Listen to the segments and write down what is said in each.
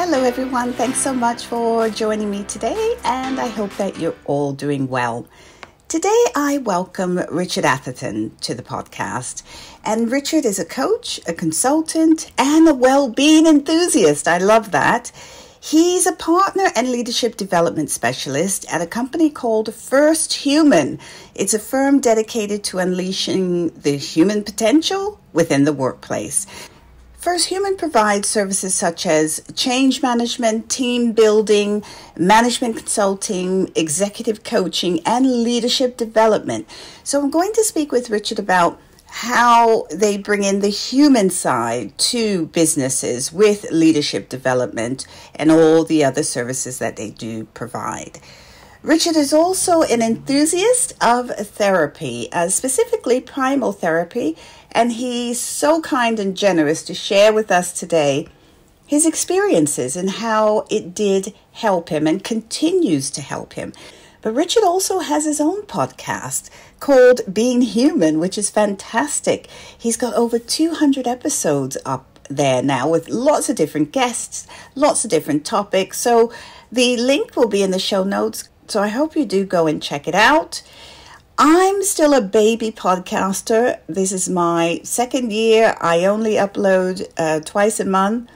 Hello, everyone. Thanks so much for joining me today, and I hope that you're all doing well. Today, I welcome Richard Atherton to the podcast. And Richard is a coach, a consultant, and a well being enthusiast. I love that. He's a partner and leadership development specialist at a company called First Human. It's a firm dedicated to unleashing the human potential within the workplace. First Human provides services such as change management, team building, management consulting, executive coaching, and leadership development. So I'm going to speak with Richard about how they bring in the human side to businesses with leadership development and all the other services that they do provide. Richard is also an enthusiast of therapy, uh, specifically primal therapy, and he's so kind and generous to share with us today his experiences and how it did help him and continues to help him. But Richard also has his own podcast called Being Human, which is fantastic. He's got over 200 episodes up there now with lots of different guests, lots of different topics. So the link will be in the show notes. So I hope you do go and check it out. I'm still a baby podcaster. This is my second year. I only upload uh, twice a month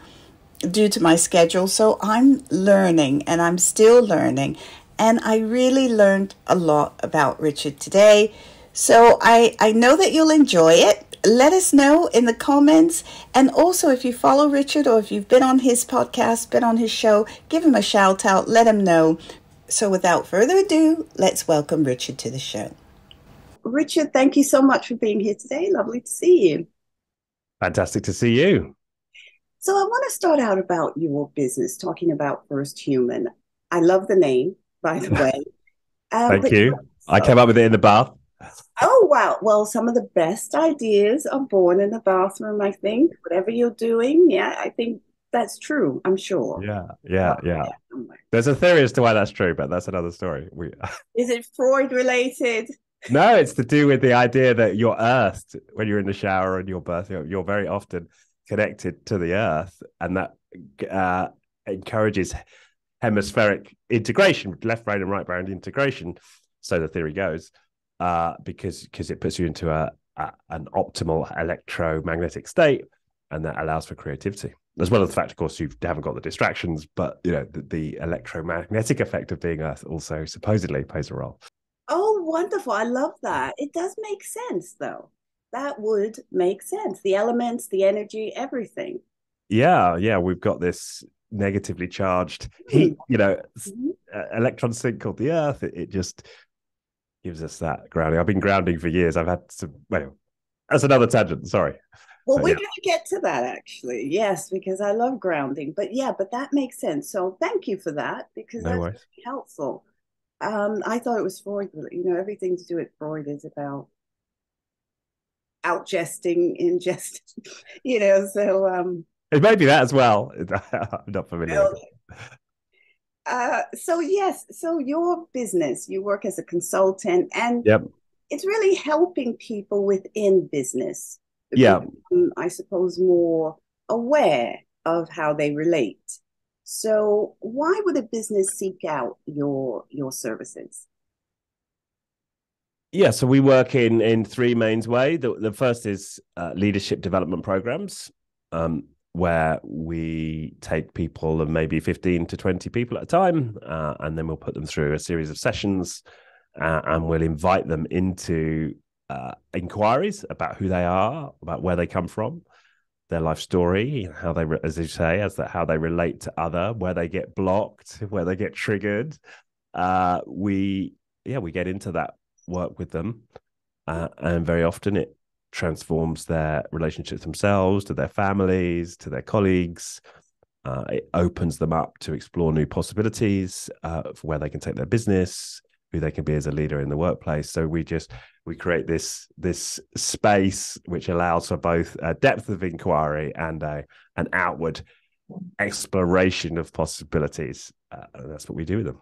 due to my schedule. So I'm learning and I'm still learning. And I really learned a lot about Richard today. So I, I know that you'll enjoy it. Let us know in the comments. And also, if you follow Richard or if you've been on his podcast, been on his show, give him a shout out, let him know. So without further ado, let's welcome Richard to the show. Richard, thank you so much for being here today. Lovely to see you. Fantastic to see you. So, I want to start out about your business, talking about First Human. I love the name, by the way. Um, thank you. I came up with it in the bath. Oh, wow. Well, some of the best ideas are born in the bathroom, I think. Whatever you're doing. Yeah, I think that's true. I'm sure. Yeah, yeah, yeah. There's a theory as to why that's true, but that's another story. We... Is it Freud related? No, it's to do with the idea that you're earthed when you're in the shower and you're birth. You're, you're very often connected to the earth, and that uh, encourages hemispheric integration, left brain and right brain integration. So the theory goes, uh, because because it puts you into a, a, an optimal electromagnetic state, and that allows for creativity. As well as the fact, of course, you haven't got the distractions, but you know the, the electromagnetic effect of being Earth also supposedly plays a role. Wonderful. I love that. It does make sense, though. That would make sense. The elements, the energy, everything. Yeah, yeah. We've got this negatively charged heat, you know, mm-hmm. electron sink called the Earth. It, it, just gives us that grounding. I've been grounding for years. I've had some, well, that's another tangent. Sorry. Well, but, we're yeah. going to get to that actually. Yes, because I love grounding. But yeah, but that makes sense. So thank you for that because no that's really helpful. Um, I thought it was Freud. You know, everything to do with Freud is about out jesting, ingesting. You know, so um, it may be that as well. I'm not familiar. Uh, so yes, so your business, you work as a consultant, and yep. it's really helping people within business. Yeah, become, I suppose more aware of how they relate so why would a business seek out your your services? Yeah, so we work in in three main ways. The, the first is uh, leadership development programs, um, where we take people of maybe fifteen to twenty people at a time, uh, and then we'll put them through a series of sessions, uh, and we'll invite them into uh, inquiries about who they are, about where they come from, their life story, how they, as you say, as that how they relate to other, where they get blocked, where they get triggered. Uh, we, yeah, we get into that work with them, uh, and very often it transforms their relationships themselves, to their families, to their colleagues. Uh, it opens them up to explore new possibilities uh, for where they can take their business, who they can be as a leader in the workplace. So we just we create this this space which allows for both a depth of inquiry and a an outward exploration of possibilities. Uh, and that's what we do with them.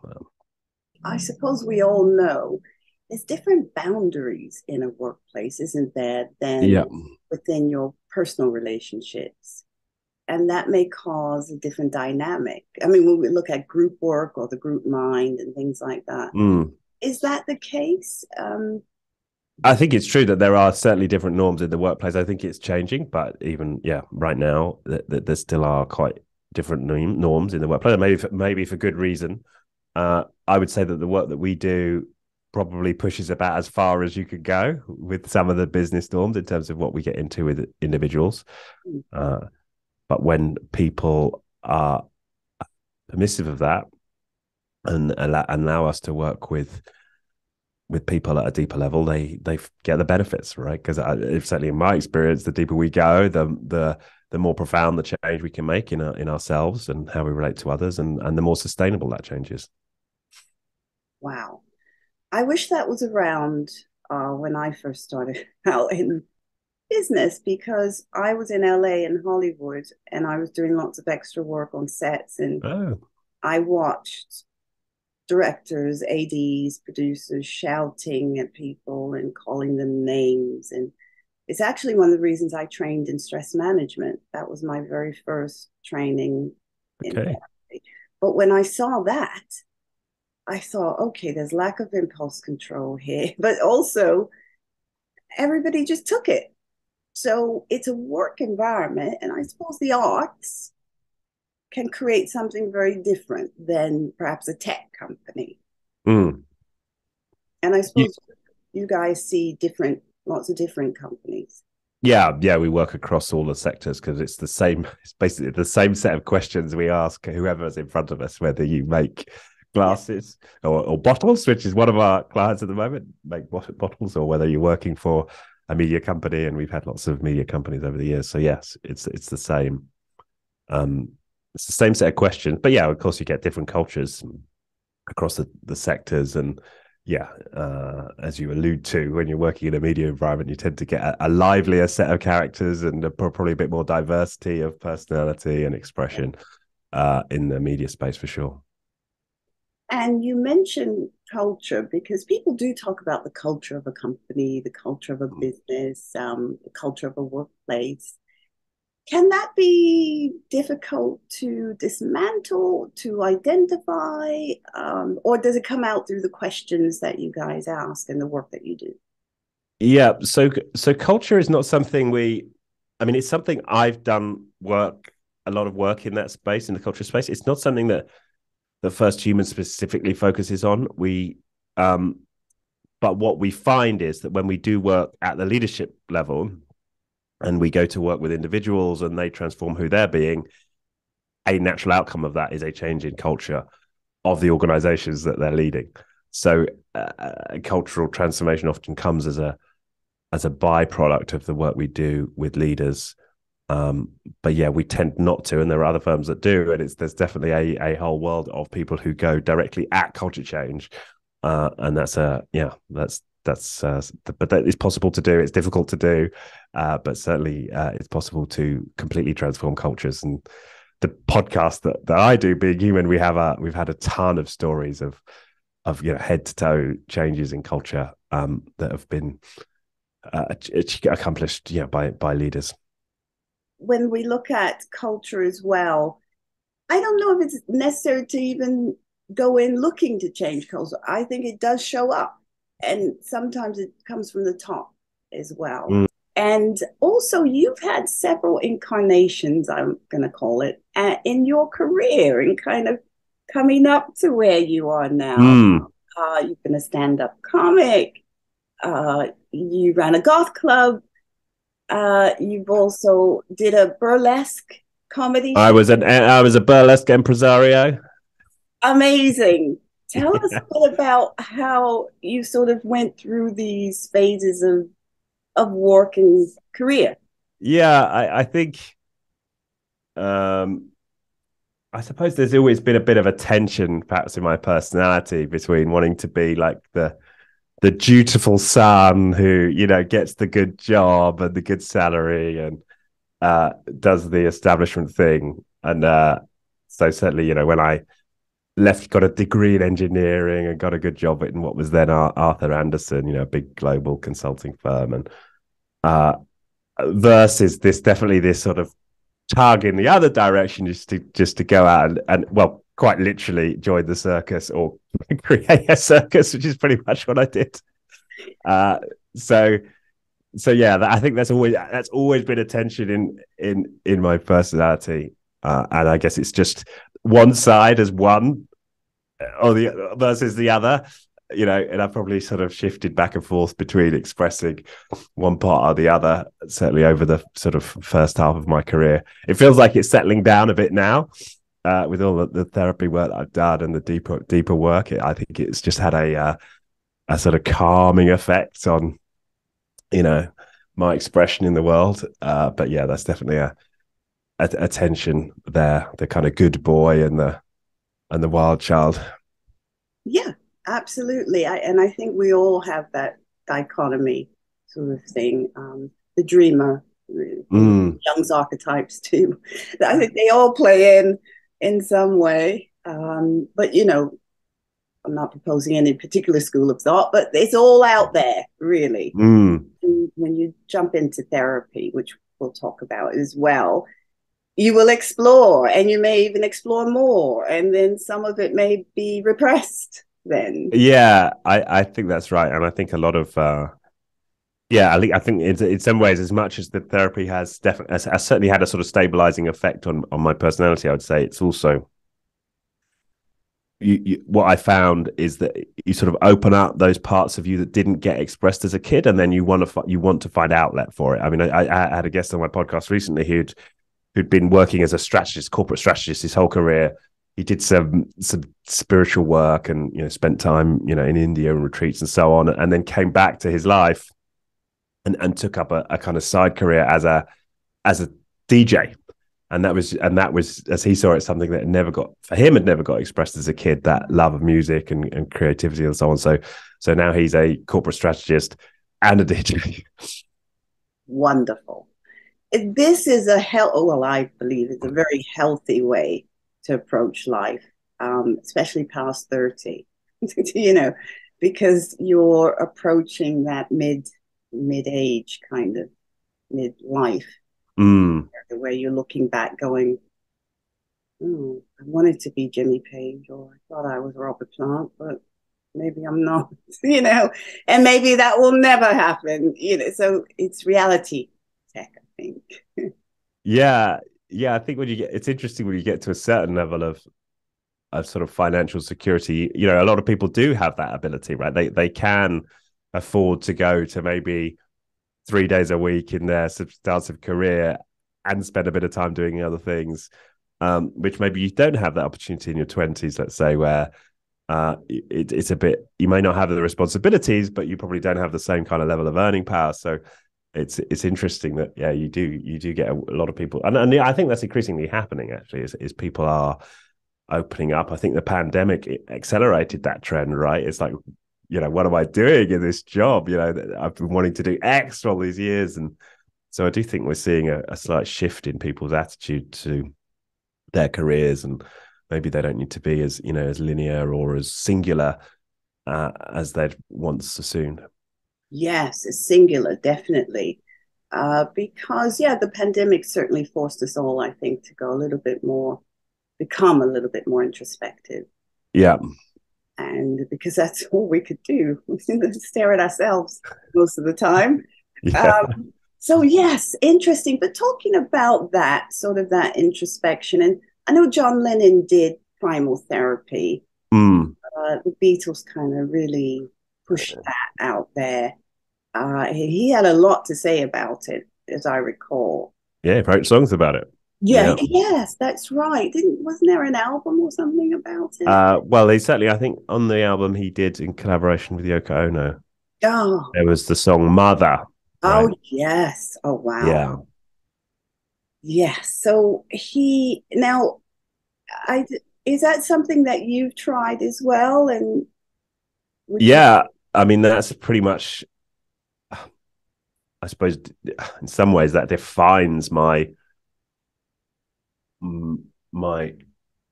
I suppose we all know there's different boundaries in a workplace, isn't there, than yeah. within your personal relationships. and that may cause a different dynamic. I mean, when we look at group work or the group mind and things like that, Mm. Is that the case? Um, I think it's true that there are certainly different norms in the workplace. I think it's changing, but even yeah, right now th- th- there still are quite different norm- norms in the workplace. Maybe for, maybe for good reason. Uh, I would say that the work that we do probably pushes about as far as you could go with some of the business norms in terms of what we get into with individuals. Mm. Uh, but when people are permissive of that and allow, allow us to work with with people at a deeper level, they they get the benefits, right? Because certainly in my experience, the deeper we go, the the the more profound the change we can make in our, in ourselves and how we relate to others, and and the more sustainable that change is. wow. I wish that was around uh, when I first started out in business because I was in LA and Hollywood and I was doing lots of extra work on sets and Oh, I watched directors, ADs, producers shouting at people and calling them names. And it's actually one of the reasons I trained in stress management. That was my very first training. okay. But when I saw that, I thought, okay, there's lack of impulse control here, but also everybody just took it. So it's a work environment, and I suppose the arts can create something very different than perhaps a tech company. Mm. And I suppose you guys see different, lots of different companies. Yeah, yeah, we work across all the sectors because it's the same. It's basically the same set of questions we ask whoever's in front of us, whether you make glasses or, or bottles, which is one of our clients at the moment, make bottles, or whether you're working for a media company, and we've had lots of media companies over the years. So yes, it's it's the same. Um, it's the same set of questions, but yeah, of course, you get different cultures across the, the sectors and yeah, uh, as you allude to, when you're working in a media environment, you tend to get a, a livelier set of characters and a, probably a bit more diversity of personality and expression uh, in the media space for sure. And you mentioned culture because people do talk about the culture of a company, the culture of a business, um, the culture of a workplace. Can that be difficult to dismantle, to identify, um, or does it come out through the questions that you guys ask and the work that you do? Yeah, so so culture is not something we. I mean, it's something I've done work a lot of work in that space in the culture space. It's not something that the first human specifically focuses on. We, um, but what we find is that when we do work at the leadership level, and we go to work with individuals and they transform who they're being, a natural outcome of that is a change in culture of the organizations that they're leading. So, uh, cultural transformation often comes as a as a byproduct of the work we do with leaders. Um, but yeah, we tend not to, and there are other firms that do, and it's there's definitely a a whole world of people who go directly at culture change, uh, and that's a yeah, that's that's uh, but that is possible to do. It's difficult to do, uh, but certainly uh, it's possible to completely transform cultures. And the podcast that, that I do, being human, we have a we've had a ton of stories of of you know head to toe changes in culture um, that have been uh, accomplished yeah by by leaders. When we look at culture as well, I don't know if it's necessary to even go in looking to change culture. I think it does show up and sometimes it comes from the top as well. Mm. And also, you've had several incarnations, I'm going to call it, uh, in your career and kind of coming up to where you are now. Mm. Uh, you've been a stand up comic, uh, you ran a goth club, uh, you've also did a burlesque comedy. I was an I was a burlesque impresario. Amazing. Tell us a bit about how you sort of went through these phases of of work and career. Yeah, I, I think um I suppose there's always been a bit of a tension perhaps in my personality between wanting to be like the the dutiful son who, you know, gets the good job and the good salary and uh does the establishment thing. And uh so certainly, you know, when I left, got a degree in engineering and got a good job in what was then Arthur Andersen, you know, a big global consulting firm. And uh, versus this, definitely this sort of tug in the other direction just to just to go out and, and well quite literally join the circus or create a circus which is pretty much what i did uh, so so yeah i think that's always that's always been a tension in in in my personality uh, and i guess it's just one side as one or the versus the other you know, and I probably sort of shifted back and forth between expressing one part or the other, certainly over the sort of first half of my career. It feels like it's settling down a bit now uh, with all the, the, therapy work I've done and the deeper deeper work. It, I think it's just had a uh, a sort of calming effect on, you know, my expression in the world. Uh, but yeah, that's definitely a, a, a tension there, the kind of good boy and the and the wild child. Yeah, absolutely. I, and I think we all have that dichotomy sort of thing. Um, the dreamer, mm. Jung's archetypes too. I think they all play in in some way. Um, but you know, I'm not proposing any particular school of thought, but it's all out there, really. Mm. When you jump into therapy, which we'll talk about as well, you will explore and you may even explore more. And then some of it may be repressed then. Yeah, I, I think that's right. And I think a lot of, uh, yeah, I think I think in, in some ways, as much as the therapy has definitely has, certainly had a sort of stabilizing effect on on my personality, I would say it's also you, you, what I found is that you sort of open up those parts of you that didn't get expressed as a kid, and then you want to you want to find outlet for it. I mean, I, I had a guest on my podcast recently who'd who'd been working as a strategist, corporate strategist, his whole career, he did some some spiritual work and you know spent time you know in India and retreats and so on, and then came back to his life and and took up a, a kind of side career as a as a DJ. And that was and that was as he saw it something that never got for him had never got expressed as a kid that love of music and, and creativity and so on. So so now he's a corporate strategist and a DJ. Wonderful. This is a hell. Well, I believe it's a very healthy way to approach life, um, especially past 30, you know, because you're approaching that mid mid age kind of mid life mm. where you're looking back going, oh, I wanted to be Jimmy Page or I thought I was Robert Plant, but maybe I'm not, you know, and maybe that will never happen, you know. So it's reality tech, I think. yeah, yeah, I think when you get it's interesting when you get to a certain level of of sort of financial security, you know, a lot of people do have that ability, right? They they can afford to go to maybe three days a week in their substantive career and spend a bit of time doing other things, um, which maybe you don't have that opportunity in your twenties, let's say, where uh, it, it's a bit you may not have the responsibilities, but you probably don't have the same kind of level of earning power. So it's it's interesting that yeah you do you do get a, a lot of people and, and I think that's increasingly happening actually is, is people are opening up. I think the pandemic accelerated that trend right? It's like you know what am I doing in this job? You know I've been wanting to do X all these years and so I do think we're seeing a, a slight shift in people's attitude to their careers and maybe they don't need to be as you know as linear or as singular uh, as they'd once assumed Yes, it's singular, definitely. Uh, because, yeah, the pandemic certainly forced us all, I think, to go a little bit more, become a little bit more introspective. Yeah. And because that's all we could do, stare at ourselves most of the time. Yeah. Um, so, yes, interesting. But talking about that, sort of that introspection, and I know John Lennon did primal therapy. Mm. Uh, the Beatles kind of really pushed that out there. Uh, he had a lot to say about it, as I recall. Yeah, he wrote songs about it. Yeah, yeah, yes, that's right. Didn't wasn't there an album or something about it? Uh, well, he certainly, I think, on the album he did in collaboration with Yoko Ono. Oh, there was the song "Mother." Oh yes! Oh wow! Yeah. Yes. So he now, I is that something that you've tried as well? And yeah. I mean that's pretty much I suppose in some ways that defines my my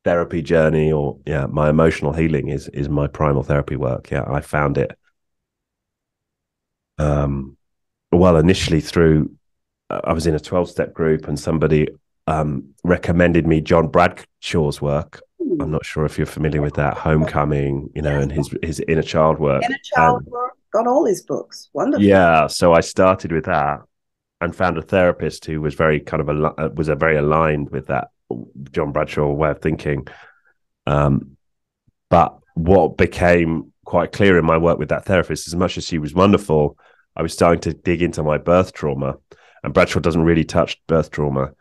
therapy journey or yeah my emotional healing is is my primal therapy work. Yeah i found it um well initially through i was in a 12 step group and somebody um, recommended me John Bradshaw's work. I'm not sure if you're familiar with that Homecoming, you know, and his his inner child work. Inner child Um, work, got all his books. Wonderful. Yeah, so I started with that and found a therapist who was very kind of al- uh, was a very aligned with that John Bradshaw way of thinking. Um, but what became quite clear in my work with that therapist, as much as she was wonderful, I was starting to dig into my birth trauma, and Bradshaw doesn't really touch birth trauma.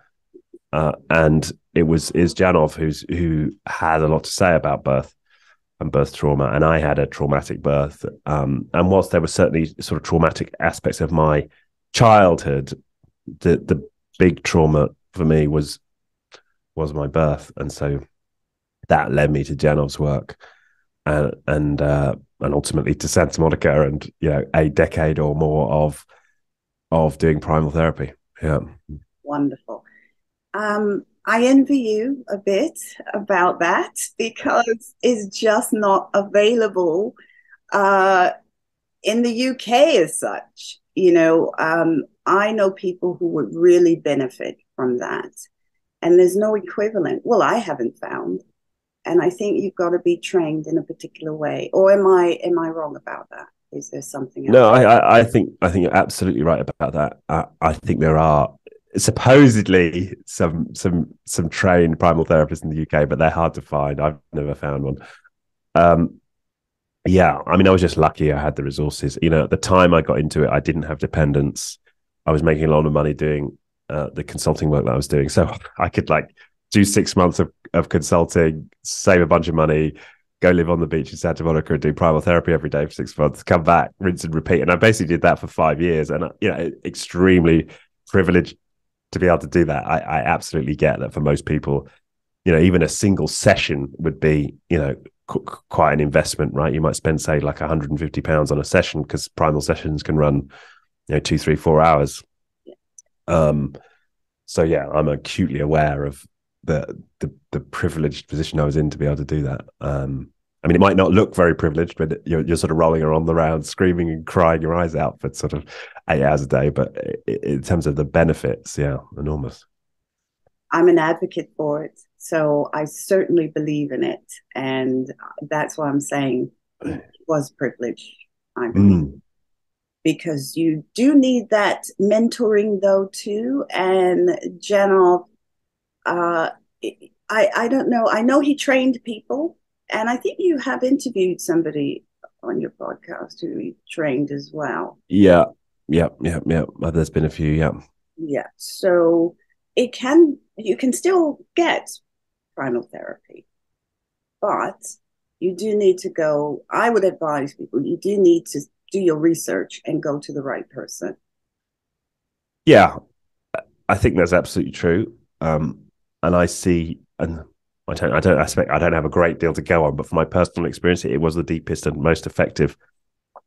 Uh, and it was is Janov who's who had a lot to say about birth and birth trauma, and I had a traumatic birth. Um, and whilst there were certainly sort of traumatic aspects of my childhood, the the big trauma for me was was my birth, and so that led me to Janov's work, and and uh, and ultimately to Santa Monica, and you know a decade or more of of doing primal therapy. Yeah, Wonderful. Um, I envy you a bit about that because it's just not available uh, in the UK as such. You know, um, I know people who would really benefit from that, and there's no equivalent. Well, I haven't found, and I think you've got to be trained in a particular way. Or am I am I wrong about that? Is there something else? no, I, I I think I think you're absolutely right about that. I, I think there are supposedly some some some trained primal therapists in the UK, but they're hard to find. I've never found one. Um, yeah, I mean, I was just lucky I had the resources. You know, at the time I got into it, I didn't have dependents. I was making a lot of money doing uh, the consulting work that I was doing, so I could like do six months of, of consulting, save a bunch of money, go live on the beach in Santa Monica, and do primal therapy every day for six months, come back, rinse and repeat. And I basically did that for five years, and uh, you know, extremely privileged to be able to do that. I, I absolutely get that for most people, you know, even a single session would be, you know, quite an investment, right? You might spend, say, like 150 pounds on a session because primal sessions can run, you know, two, three, four hours. Um, so yeah, I'm acutely aware of the the the privileged position I was in to be able to do that. Um, I mean, it might not look very privileged, but you're you're sort of rolling around the round, screaming and crying your eyes out for sort of eight hours a day. But in terms of the benefits, yeah, enormous. I'm an advocate for it. So I certainly believe in it. And that's why I'm saying it was privilege. I believe. Mm. Because you do need that mentoring though too. And Janov, uh, I, I don't know. I know he trained people. And I think you have interviewed somebody on your podcast who he trained as well. Yeah, yeah, yeah, yeah. Uh, There's been a few, yeah. Yeah. So it can, you can still get primal therapy, but you do need to go. I would advise people, you do need to do your research and go to the right person. Yeah, I think that's absolutely true. Um, and I see, and I don't, I don't expect, I don't have a great deal to go on, but from my personal experience, it was the deepest and most effective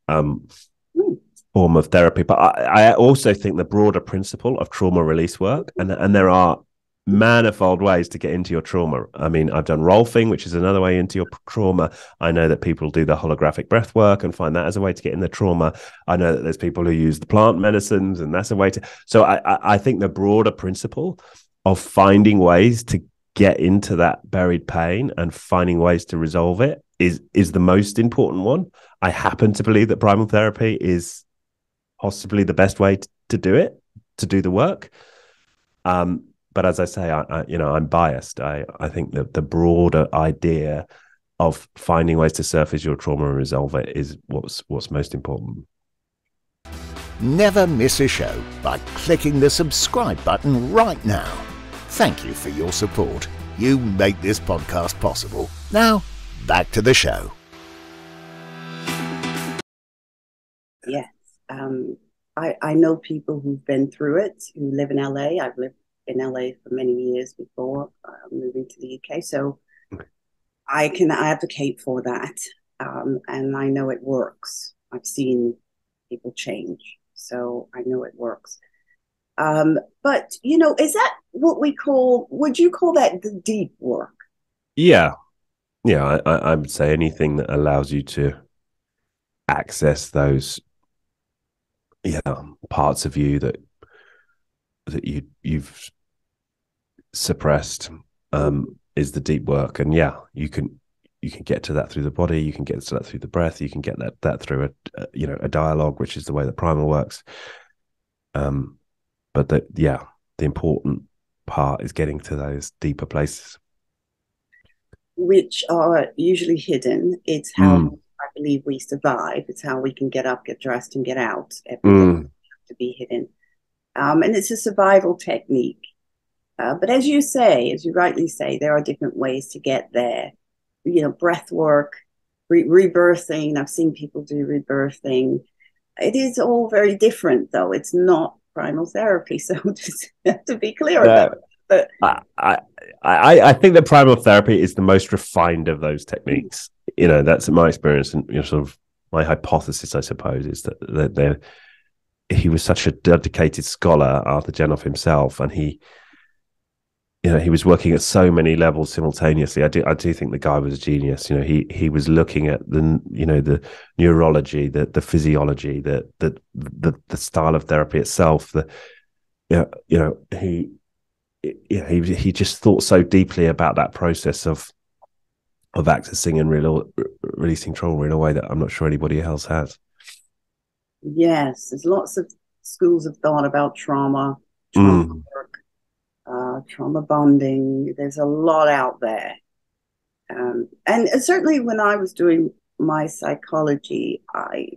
um, Hmm. form of therapy. But I, I also think the broader principle of trauma release work, and and there are manifold ways to get into your trauma. I mean, I've done rolfing, which is another way into your trauma. I know that people do the holotropic breath work and find that as a way to get in the trauma. I know that there's people who use the plant medicines, and that's a way to. So I, I, I think the broader principle of finding ways to get into that buried pain and finding ways to resolve it is is the most important one. I happen to believe that primal therapy is possibly the best way to, to do it, to do the work. Um, but as I say, I, I you know I'm biased. I I think that the broader idea of finding ways to surface your trauma and resolve it is what's what's most important. Never miss a show by clicking the subscribe button right now. Thank you for your support. You make this podcast possible. Now, back to the show. Yes. Um, I, I know people who've been through it, who live in LA. I've lived in LA for many years before uh, moving to the UK. So I can advocate for that. Um, and I know it works. I've seen people change. So I know it works. Um, but, you know, is that what we call, would you call that the deep work? Yeah, yeah. I, I, would say anything that allows you to access those, yeah, parts of you that that you you've suppressed um, is the deep work. And yeah, you can you can get to that through the body, you can get to that through the breath, you can get that that through a, a you know a dialogue, which is the way that primal works. Um, but that yeah, the important part is getting to those deeper places, which are usually hidden. It's how mm. I believe we survive. It's how we can get up, get dressed, and get out. Mm. to be hidden, um, and it's a survival technique. Uh, but as you say, as you rightly say, there are different ways to get there. You know, breath work, re- rebirthing. I've seen people do rebirthing. It is all very different, though. It's not primal therapy. So just to be clear uh, about But I, I, I think that primal therapy is the most refined of those techniques. You know, that's my experience and you know, sort of my hypothesis, I suppose, is that that he was such a dedicated scholar, Arthur Janov himself, and he you know he was working at so many levels simultaneously i do i do think the guy was a genius you know he he was looking at the you know the neurology the the physiology the the the, the style of therapy itself the you know, you know he you know, he he just thought so deeply about that process of of accessing and re- releasing trauma in a way that I'm not sure anybody else has. Yes, there's lots of schools of thought about trauma, trauma mm. work, uh, trauma bonding. There's a lot out there. Um, and certainly when I was doing my psychology, I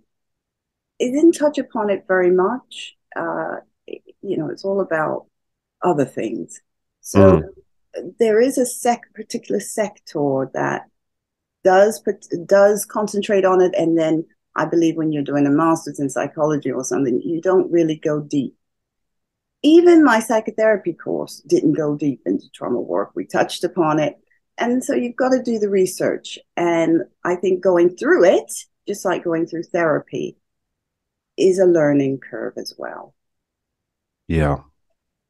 it didn't touch upon it very much. Uh, you know, it's all about other things. So mm. there is a sec particular sector that does does concentrate on it, and then I believe when you're doing a master's in psychology or something, you don't really go deep even my psychotherapy course didn't go deep into trauma work. We touched upon it. And so you've got to do the research. And I think going through it, just like going through therapy, is a learning curve as well. Yeah.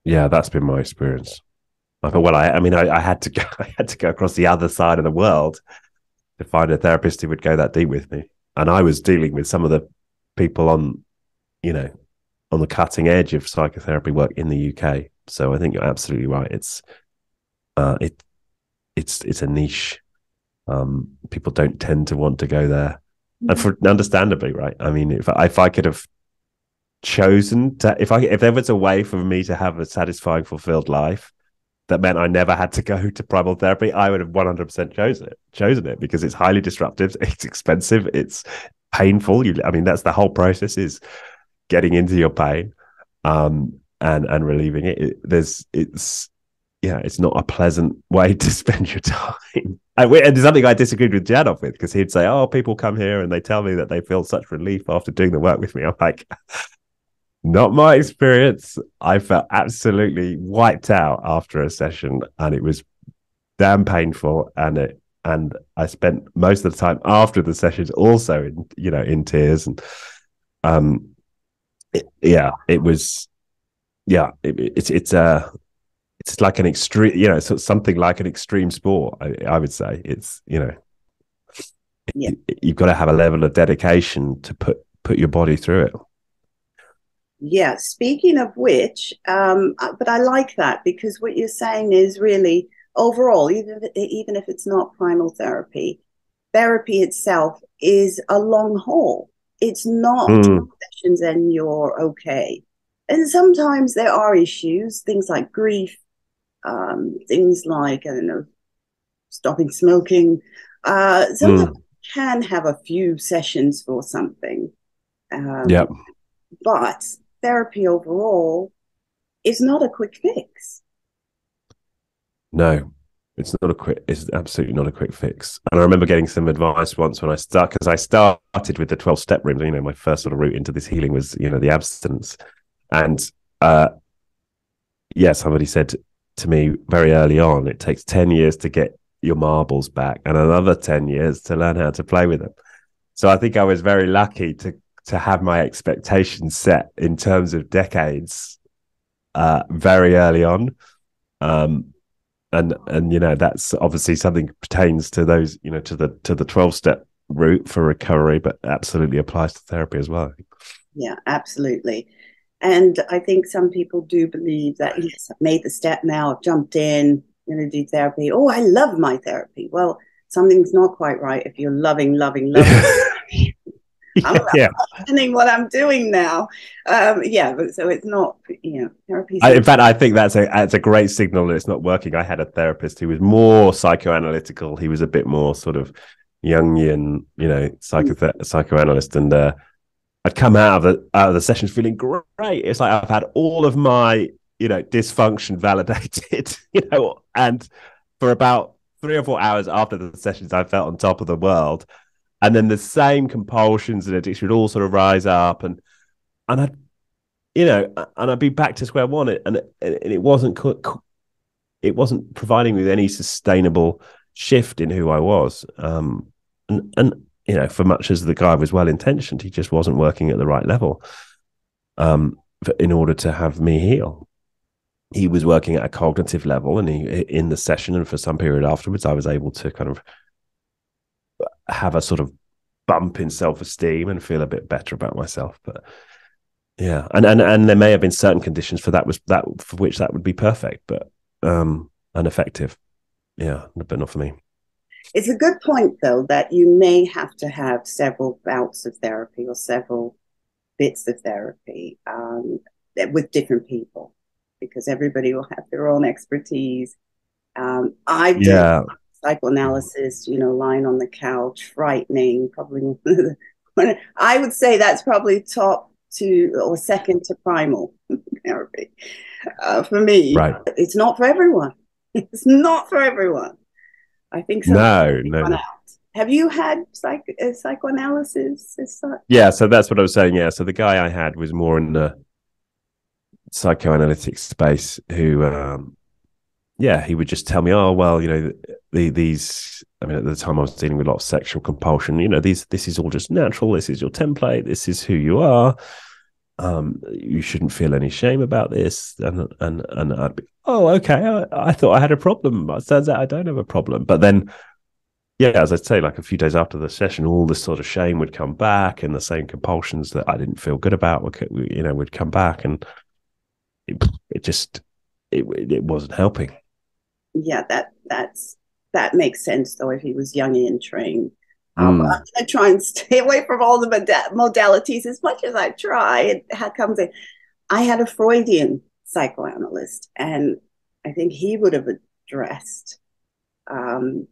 Yeah, that's been my experience. I thought, well, I, I mean, I, I had to go, I had to go across the other side of the world to find a therapist who would go that deep with me. And I was dealing with some of the people on, you know, on the cutting edge of psychotherapy work in the UK. So I think you're absolutely right. It's uh, it it's it's a niche. Um, people don't tend to want to go there, and for understandably, right? I mean, if if I could have chosen to, if I if there was a way for me to have a satisfying, fulfilled life, that meant I never had to go to primal therapy, I would have 100% chosen it, chosen it because it's highly disruptive, it's expensive, it's painful. You, I mean, that's the whole process is getting into your pain um, and and relieving it. it. There's it's yeah, it's not a pleasant way to spend your time. And, we, and something I disagreed with Janov with because he'd say, "Oh, people come here and they tell me that they feel such relief after doing the work with me." I'm like, not my experience. I felt absolutely wiped out after a session, and it was damn painful. And it and I spent most of the time after the sessions also in you know in tears and um it, yeah, it was, yeah, it, it's it's a uh, it's like an extreme, you know, so something like an extreme sport. I, I would say it's you know, yeah. you've got to have a level of dedication to put put your body through it. Yeah. Speaking of which, um, uh, but I like that because what you're saying is really overall, even if, even if it's not primal therapy, therapy itself is a long haul. It's not mm. sessions and you're okay. And sometimes there are issues, things like grief, um, things like, I don't know, stopping smoking. Uh, sometimes mm. can have a few sessions for something. Um, yeah. But therapy overall is not a quick fix. No, it's not a quick. It's absolutely not a quick fix. And I remember getting some advice once when I start because I started with the twelve step rooms. You know, my first sort of route into this healing was you know the abstinence, and uh, yeah, somebody said to me very early on, it takes ten years to get your marbles back, and another ten years to learn how to play with them. So I think I was very lucky to to have my expectations set in terms of decades uh, very early on. Um, and and you know that's obviously something pertains to those you know to the to the 12 step route for recovery but absolutely applies to therapy as well yeah absolutely And I think some people do believe that yes, I've made the step now, I've jumped in, going to do therapy. Oh, I love my therapy. Well, something's not quite right if you're loving, loving, loving. I'm yeah. questioning what I'm doing now. Um, yeah, but so it's not, you know, therapy. In fact, I think that's a that's a great signal that it's not working. I had a therapist who was more psychoanalytical. He was a bit more sort of Jungian, you know, psycho mm. psychoanalyst, and uh, I'd come out of the out of the sessions feeling great. It's like I've had all of my you know dysfunction validated, you know, and for about three or four hours after the sessions, I felt on top of the world, and then the same compulsions and addiction would all sort of rise up, and and I, you know, and I'd be back to square one, and and it wasn't it wasn't providing me with any sustainable shift in who I was, um, and and you know, for much as the guy was well intentioned, he just wasn't working at the right level um, in order to have me heal. He was working at a cognitive level, and he in the session and for some period afterwards, I was able to kind of have a sort of bump in self esteem and feel a bit better about myself. But yeah, and and and there may have been certain conditions for that was that for which that would be perfect, but um, ineffective. Yeah, but not for me. It's a good point, though, that you may have to have several bouts of therapy or several bits of therapy um, with different people because everybody will have their own expertise. Um, I've yeah. Psychoanalysis, you know, lying on the couch, frightening, probably. I would say that's probably top to or second to primal therapy uh, for me. Right. It's not for everyone. It's not for everyone. I think so. No, no. Have you had psych uh, psychoanalysis? Yeah, so that's what I was saying. Yeah, so the guy I had was more in the psychoanalytic space. Who, um, yeah, he would just tell me, "Oh, well, you know, the, these." I mean, at the time, I was dealing with a lot of sexual compulsion. You know, these this is all just natural. This is your template. This is who you are. Um, you shouldn't feel any shame about this. And and and I'd be, oh, okay, I, I, thought I had a problem. It turns out I don't have a problem. But then, yeah, as I say, like a few days after the session, all this sort of shame would come back, and the same compulsions that I didn't feel good about would, you know, would come back, and it, it just it it wasn't helping. Yeah, that that's that makes sense though. If he was Jungian trained. Um, mm. I'm to try and stay away from all the modalities as much as I try. It comes in. I had a Freudian psychoanalyst, and I think he would have addressed um,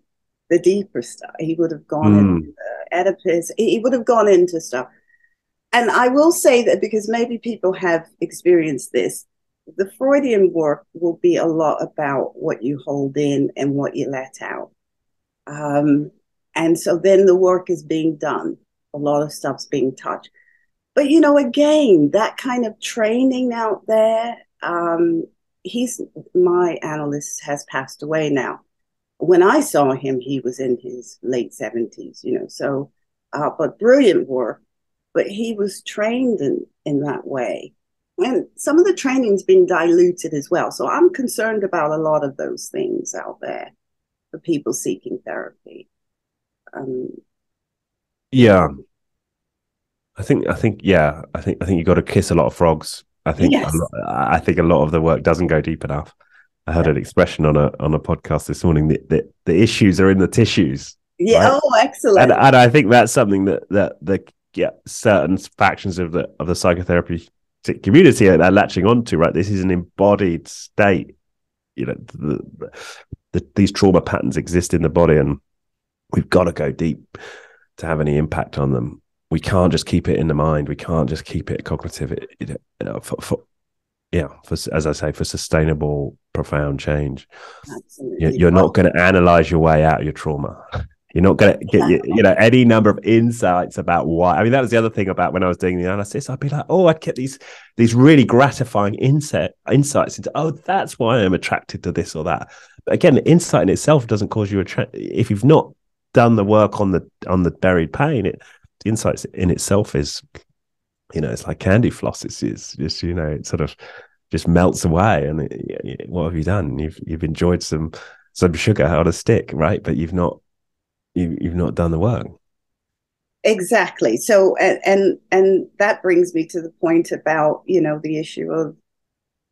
the deeper stuff. He would have gone mm. into Oedipus. He would have gone into stuff. And I will say that because maybe people have experienced this, the Freudian work will be a lot about what you hold in and what you let out. Um, and so then the work is being done. A lot of stuff's being touched. But you know, again, that kind of training out there um, he's my analyst has passed away now. When I saw him, he was in his late seventies, you know. So, uh, but brilliant work. But he was trained in in that way, and some of the training's been diluted as well. So I'm concerned about a lot of those things out there for people seeking therapy. Um, yeah, I think I think yeah, I think I think you've got to kiss a lot of frogs I think yes. lot, I think a lot of the work doesn't go deep enough. I heard an expression on a on a podcast this morning that, that the issues are in the tissues. Yeah, right? oh, excellent. And, and I think that's something that that the yeah, certain factions of the of the psychotherapy community are, are latching onto. Right, this is an embodied state. You know, the, the, these trauma patterns exist in the body, and we've got to go deep to have any impact on them we can't just keep it in the mind. We can't just keep it cognitive. It, it, uh, for, for, yeah, for, as I say, for sustainable, profound change, Absolutely. you're not going to analyze your way out of your trauma. You're not going to get you know any number of insights about why. I mean, that was the other thing about when I was doing the analysis. I'd be like, oh, I'd get these these really gratifying insight insights into. Oh, that's why I'm attracted to this or that. But again, insight in itself doesn't cause you attract. If you've not done the work on the on the buried pain, it the insights in itself is, you know, it's like candy floss. It's, it's just, you know, it sort of just melts away. And it, what have you done? You've you've enjoyed some some sugar on a stick, right? But you've not you you've not done the work. exactly. So and, and and that brings me to the point about you know the issue of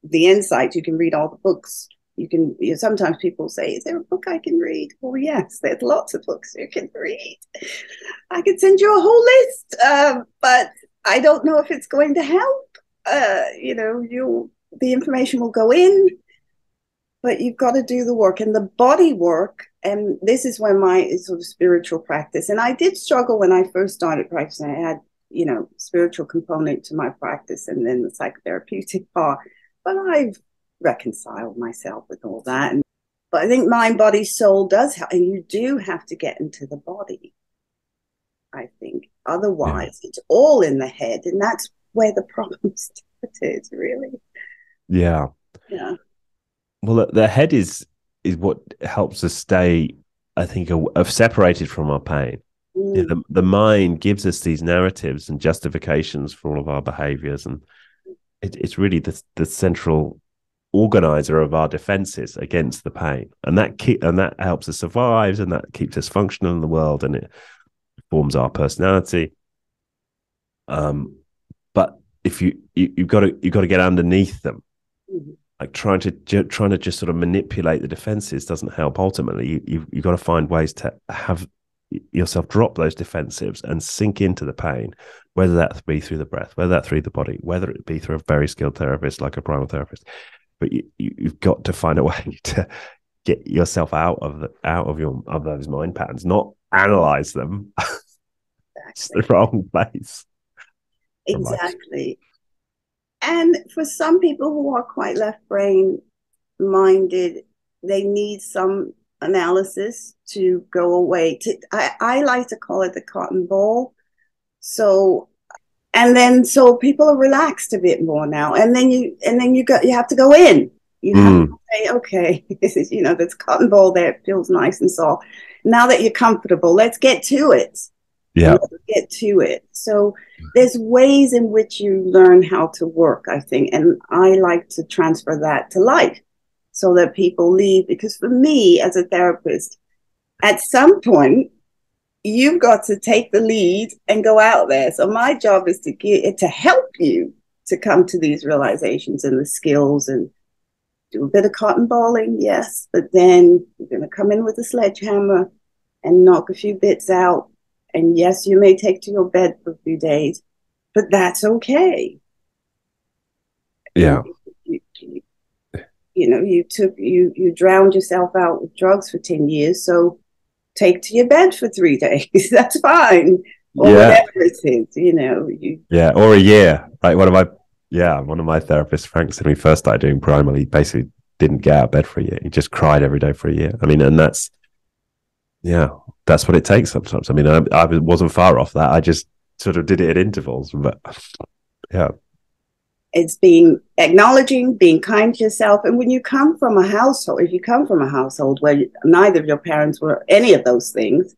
the insight you can read all the books. You can you know, sometimes people say is there a book i can read? Well yes there's lots of books you can read. I could send you a whole list uh, but i don't know if it's going to help. Uh, you know you the information will go in but you've got to do the work and the body work and this is where my sort of spiritual practice and i did struggle when i first started practicing. I had you know spiritual component to my practice and then the psychotherapeutic part but i've reconciled myself with all that and, but i think mind body soul does help and you do have to get into the body i think. Otherwise yeah. it's all in the head and that's where the problem started really. Yeah. Yeah well the head is is what helps us stay i think of separated from our pain. Mm. yeah, the, the mind gives us these narratives and justifications for all of our behaviors and it, it's really the, the central organizer of our defenses against the pain. And that keep and that helps us survive and that keeps us functional in the world and it forms our personality. Um but if you, you have got to you've got to get underneath them. Mm-hmm like trying to ju- trying to just sort of manipulate the defenses doesn't help. Ultimately, you, you've, you've got to find ways to have yourself drop those defensives and sink into the pain, whether that be through the breath, whether that through the body, whether it be through a very skilled therapist like a primal therapist. But you, you, have got to find a way to get yourself out of the, out of your of those mind patterns, not analyze them. it's the wrong place. Exactly. And for some people who are quite left brain minded, they need some analysis to go away. To, I, I like to call it the cotton ball. So and then so people are relaxed a bit more now. And then you and then you go you have to go in. You mm. have to say, okay, this is you know, this cotton ball there feels nice and soft. Now that you're comfortable, let's get to it yeah. Get to it. So there's ways in which you learn how to work i think and i like to transfer that to life so that people leave because for me as a therapist at some point you've got to take the lead and go out there. So my job is to get to help you to come to these realizations and the skills and do a bit of cotton balling yes but then you're going to come in with a sledgehammer and knock a few bits out and yes, you may take to your bed for a few days, but that's okay. Yeah. You, you, you, know, you took you you drowned yourself out with drugs for 10 years, so take to your bed for three days. that's fine. Or yeah. whatever it is, you know. You, yeah, or a year. Like one of my yeah, one of my therapists, Frank, when we first started doing primal, he basically didn't get out of bed for a year. He just cried every day for a year. I mean, and that's yeah, that's what it takes sometimes. I mean, I, I wasn't far off that. I just sort of did it at intervals, but yeah. It's being acknowledging, being kind to yourself. And when you come from a household, if you come from a household where neither of your parents were any of those things,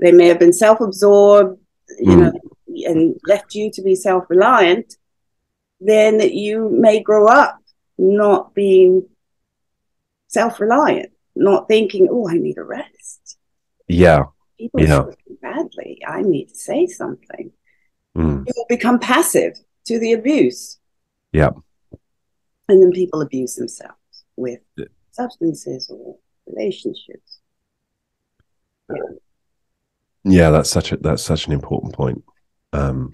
they may have been self absorbed, you mm. know, and left you to be self reliant, then you may grow up not being self reliant, not thinking, oh, I need a rest yeah. People yeah. badly. I need to say something. Mm. You will become passive to the abuse. Yeah. And then people abuse themselves with yeah. substances or relationships. Yeah. yeah, that's such a that's such an important point. Um,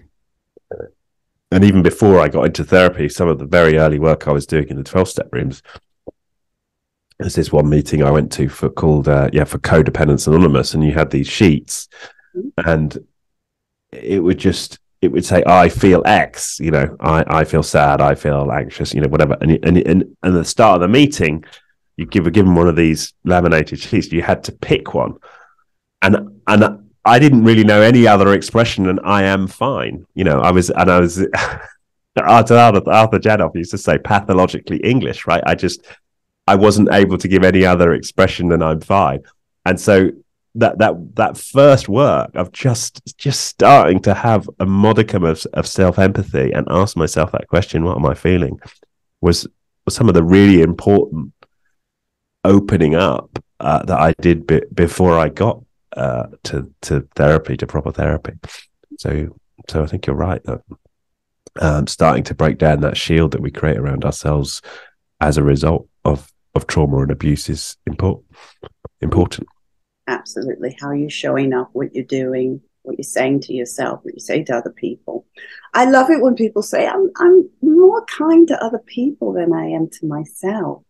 and even before I got into therapy, some of the very early work I was doing in the 12 step rooms there's this one meeting I went to for called uh, yeah for Co-Dependents Anonymous, and you had these sheets, mm-hmm. and it would just it would say I feel X, you know, I I feel sad, I feel anxious, you know, whatever, and and and, and at the start of the meeting, you give a given one of these laminated sheets, you had to pick one, and and I didn't really know any other expression than I am fine, you know, I was and I was. Arthur, Arthur Janov used to say pathologically English, right? I just I wasn't able to give any other expression than I'm fine. And so that that that first work of just just starting to have a modicum of, of self empathy and ask myself that question, what am I feeling, was, was some of the really important opening up uh, that I did be- before I got uh, to to therapy, to proper therapy. So, so I think you're right. That um, starting to break down that shield that we create around ourselves as a result of of trauma and abuse is important. Important. Absolutely. How you're showing up, what you're doing, what you're saying to yourself, what you say to other people. I love it when people say, I'm, I'm more kind to other people than I am to myself.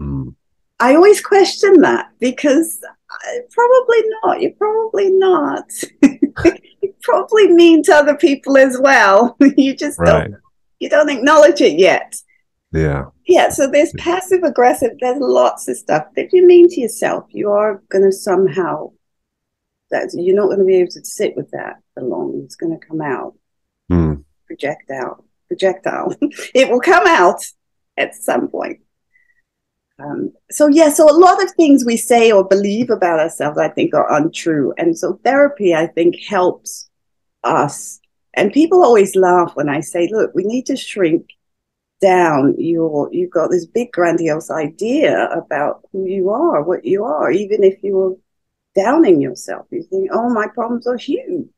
Mm. I always question that because uh, probably not. You're probably not. you probably mean to other people as well. you just right. don't. You don't acknowledge it yet. Yeah. Yeah. So there's passive aggressive. There's lots of stuff. If you mean to yourself, you are going to somehow. That you're not going to be able to sit with that for long. It's going to come out. Mm. Project out. Projectile. it will come out at some point. Um, so yeah, so a lot of things we say or believe about ourselves, I think, are untrue, and so therapy, I think, helps us. And people always laugh when I say, "Look, we need to shrink down your you've got this big grandiose idea about who you are what you are even if you're downing yourself. You think oh my problems are huge.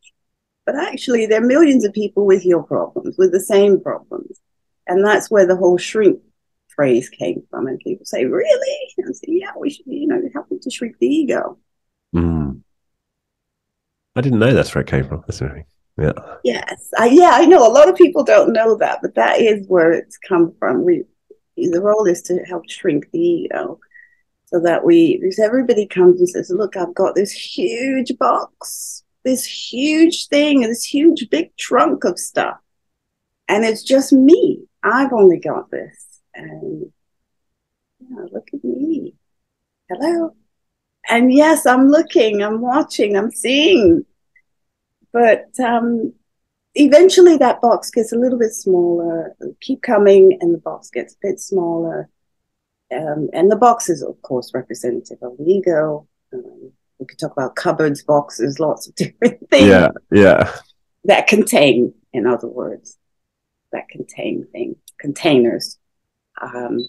But actually there are millions of people with your problems with the same problems. And that's where the whole shrink phrase came from. And people say really? And I say yeah we should you know helping to shrink the ego. Mm. i didn't know that's where it came from. That's interesting yeah. Yes. I, yeah, I know a lot of people don't know that, but that is where it's come from. We the role is to help shrink the ego so that we because everybody comes and says, Look, I've got this huge box, this huge thing, this huge big trunk of stuff. And it's just me. I've only got this. And yeah, look at me. Hello. And yes, I'm looking, I'm watching, I'm seeing but um, eventually that box gets a little bit smaller. Keep coming, and the box gets a bit smaller. Um, and the box is, of course, representative of the ego. Um, we could talk about cupboards, boxes, lots of different things. Yeah, yeah. That contain, in other words, that contain things, containers. Um,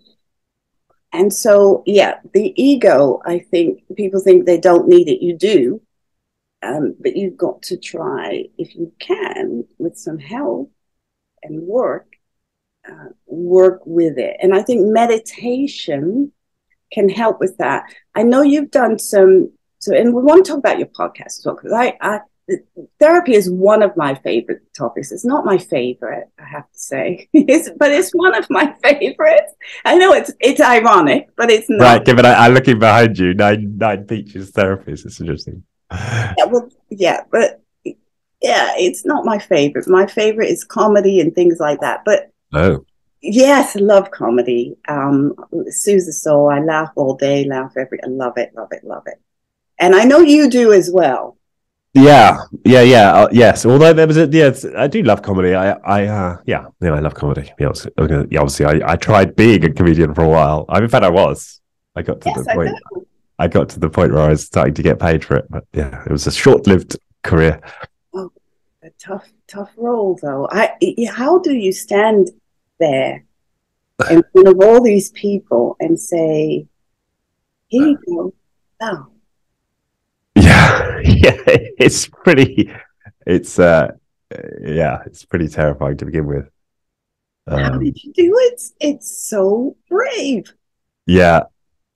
and so, yeah, the ego, I think people think they don't need it. You do. Um, but you've got to try, if you can, with some help and work, uh, work with it. And I think meditation can help with that. I know you've done some, so, and we want to talk about your podcast as well, because I, I, therapy is one of my favorite topics. It's not my favorite, I have to say, it's, but it's one of my favorites. I know it's it's ironic, but it's not. Right, given I, am looking behind you, nine nine teachers therapists. It's interesting yeah, well, yeah, but yeah, it's not my favorite. My favorite is comedy and things like that. But oh, yes, I love comedy. Um, a soul. I laugh all day, laugh every. I love it, love it, love it. And I know you do as well. Yeah, yeah, yeah, uh, yes. Although there was a yeah, I do love comedy. I, I, uh, yeah, yeah, I love comedy. Yeah, obviously, I, I tried being a comedian for a while. I, in fact, I was. I got to yes, the point. I got to the point where I was starting to get paid for it. But yeah, it was a short-lived career. Oh, a tough, tough role though. I, how do you stand there in front of all these people and say, "Here you go, now"? Yeah, yeah, it's pretty. It's uh, yeah, it's pretty terrifying to begin with. Um, how did you do it? It's so brave. Yeah,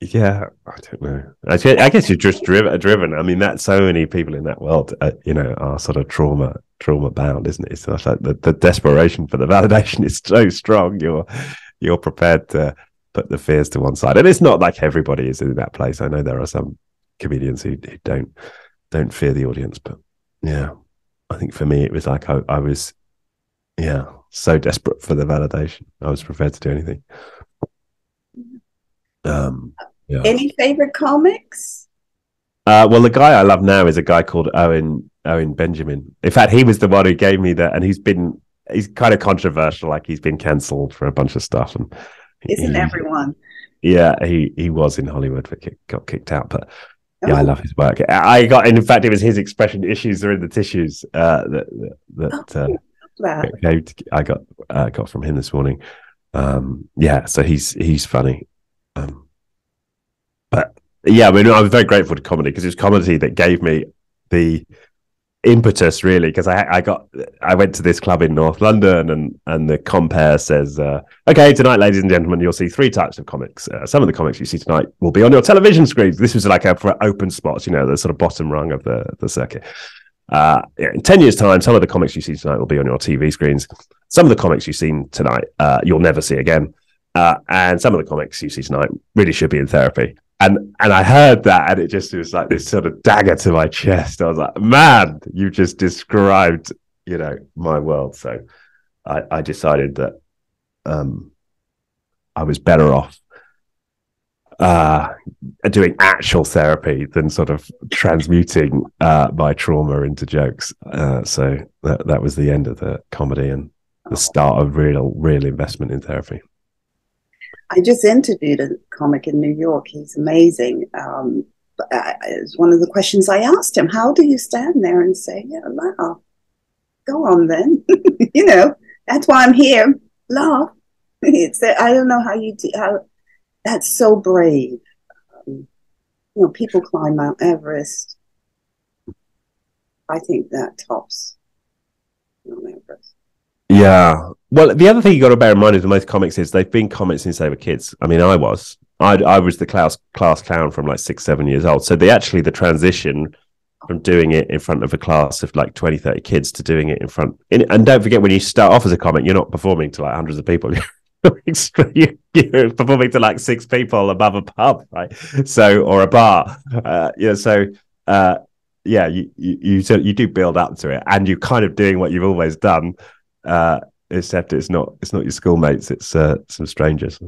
yeah, I don't know. I, I guess you're just driven. Driven. I mean, that so many people in that world, uh, you know, are sort of trauma trauma bound, isn't it? So like the, the desperation for the validation is so strong. You're you're prepared to put the fears to one side, and it's not like everybody is in that place. I know there are some comedians who, who don't don't fear the audience, but yeah, I think for me it was like I, I was, yeah, so desperate for the validation. I was prepared to do anything. Um, yeah. Any favorite comics? Uh, well, the guy I love now is a guy called Owen Owen Benjamin. In fact, he was the one who gave me that, and he's been he's kind of controversial. Like he's been cancelled for a bunch of stuff, and isn't he, everyone? Yeah, he he was in Hollywood, but got kicked out. But yeah, oh. I love his work. I got, in fact, it was his expression "issues are in the tissues" uh, that that, oh, uh, I got uh, got from him this morning. Um, yeah, so he's he's funny. Um, but yeah, I mean, I was very grateful to comedy because it was comedy that gave me the impetus really because I I got I went to this club in North London and and the compere says uh, okay tonight ladies and gentlemen you'll see three types of comics. Uh, some of the comics you see tonight will be on your television screens. This was like a for open spots you know the sort of bottom rung of the the circuit. Uh, in 10 years time some of the comics you see tonight will be on your TV screens. Some of the comics you've seen tonight uh, you'll never see again. Uh, and some of the comics you see tonight really should be in therapy and and I heard that, and it just was like this sort of dagger to my chest. I was like, "Man, you just described, you know, my world." So, I, I decided that um, I was better off uh, doing actual therapy than sort of transmuting uh, my trauma into jokes. Uh, so that that was the end of the comedy and the start of real real investment in therapy. I just interviewed a comic in New York. He's amazing. Um, uh, it was one of the questions I asked him. How do you stand there and say, "Yeah, laugh"? Go on then. you know, that's why I'm here. Laugh. It's I don't know how you do, how. That's so brave. Um, you know, people climb Mount Everest. I think that tops Mount Everest. Yeah. Well, the other thing you got to bear in mind is most comics is they've been comics since they were kids. I mean, I was. I, I was the class class clown from like six, seven years old. So they actually the transition from doing it in front of a class of like 20, 30 kids to doing it in front. In, and don't forget, when you start off as a comic, you're not performing to like hundreds of people. you're performing to like six people above a pub, right? So or a bar. Uh, yeah. So uh, yeah, you you you, you do build up to it, and you're kind of doing what you've always done uh, except it's not it's not your schoolmates; it's uh, some strangers.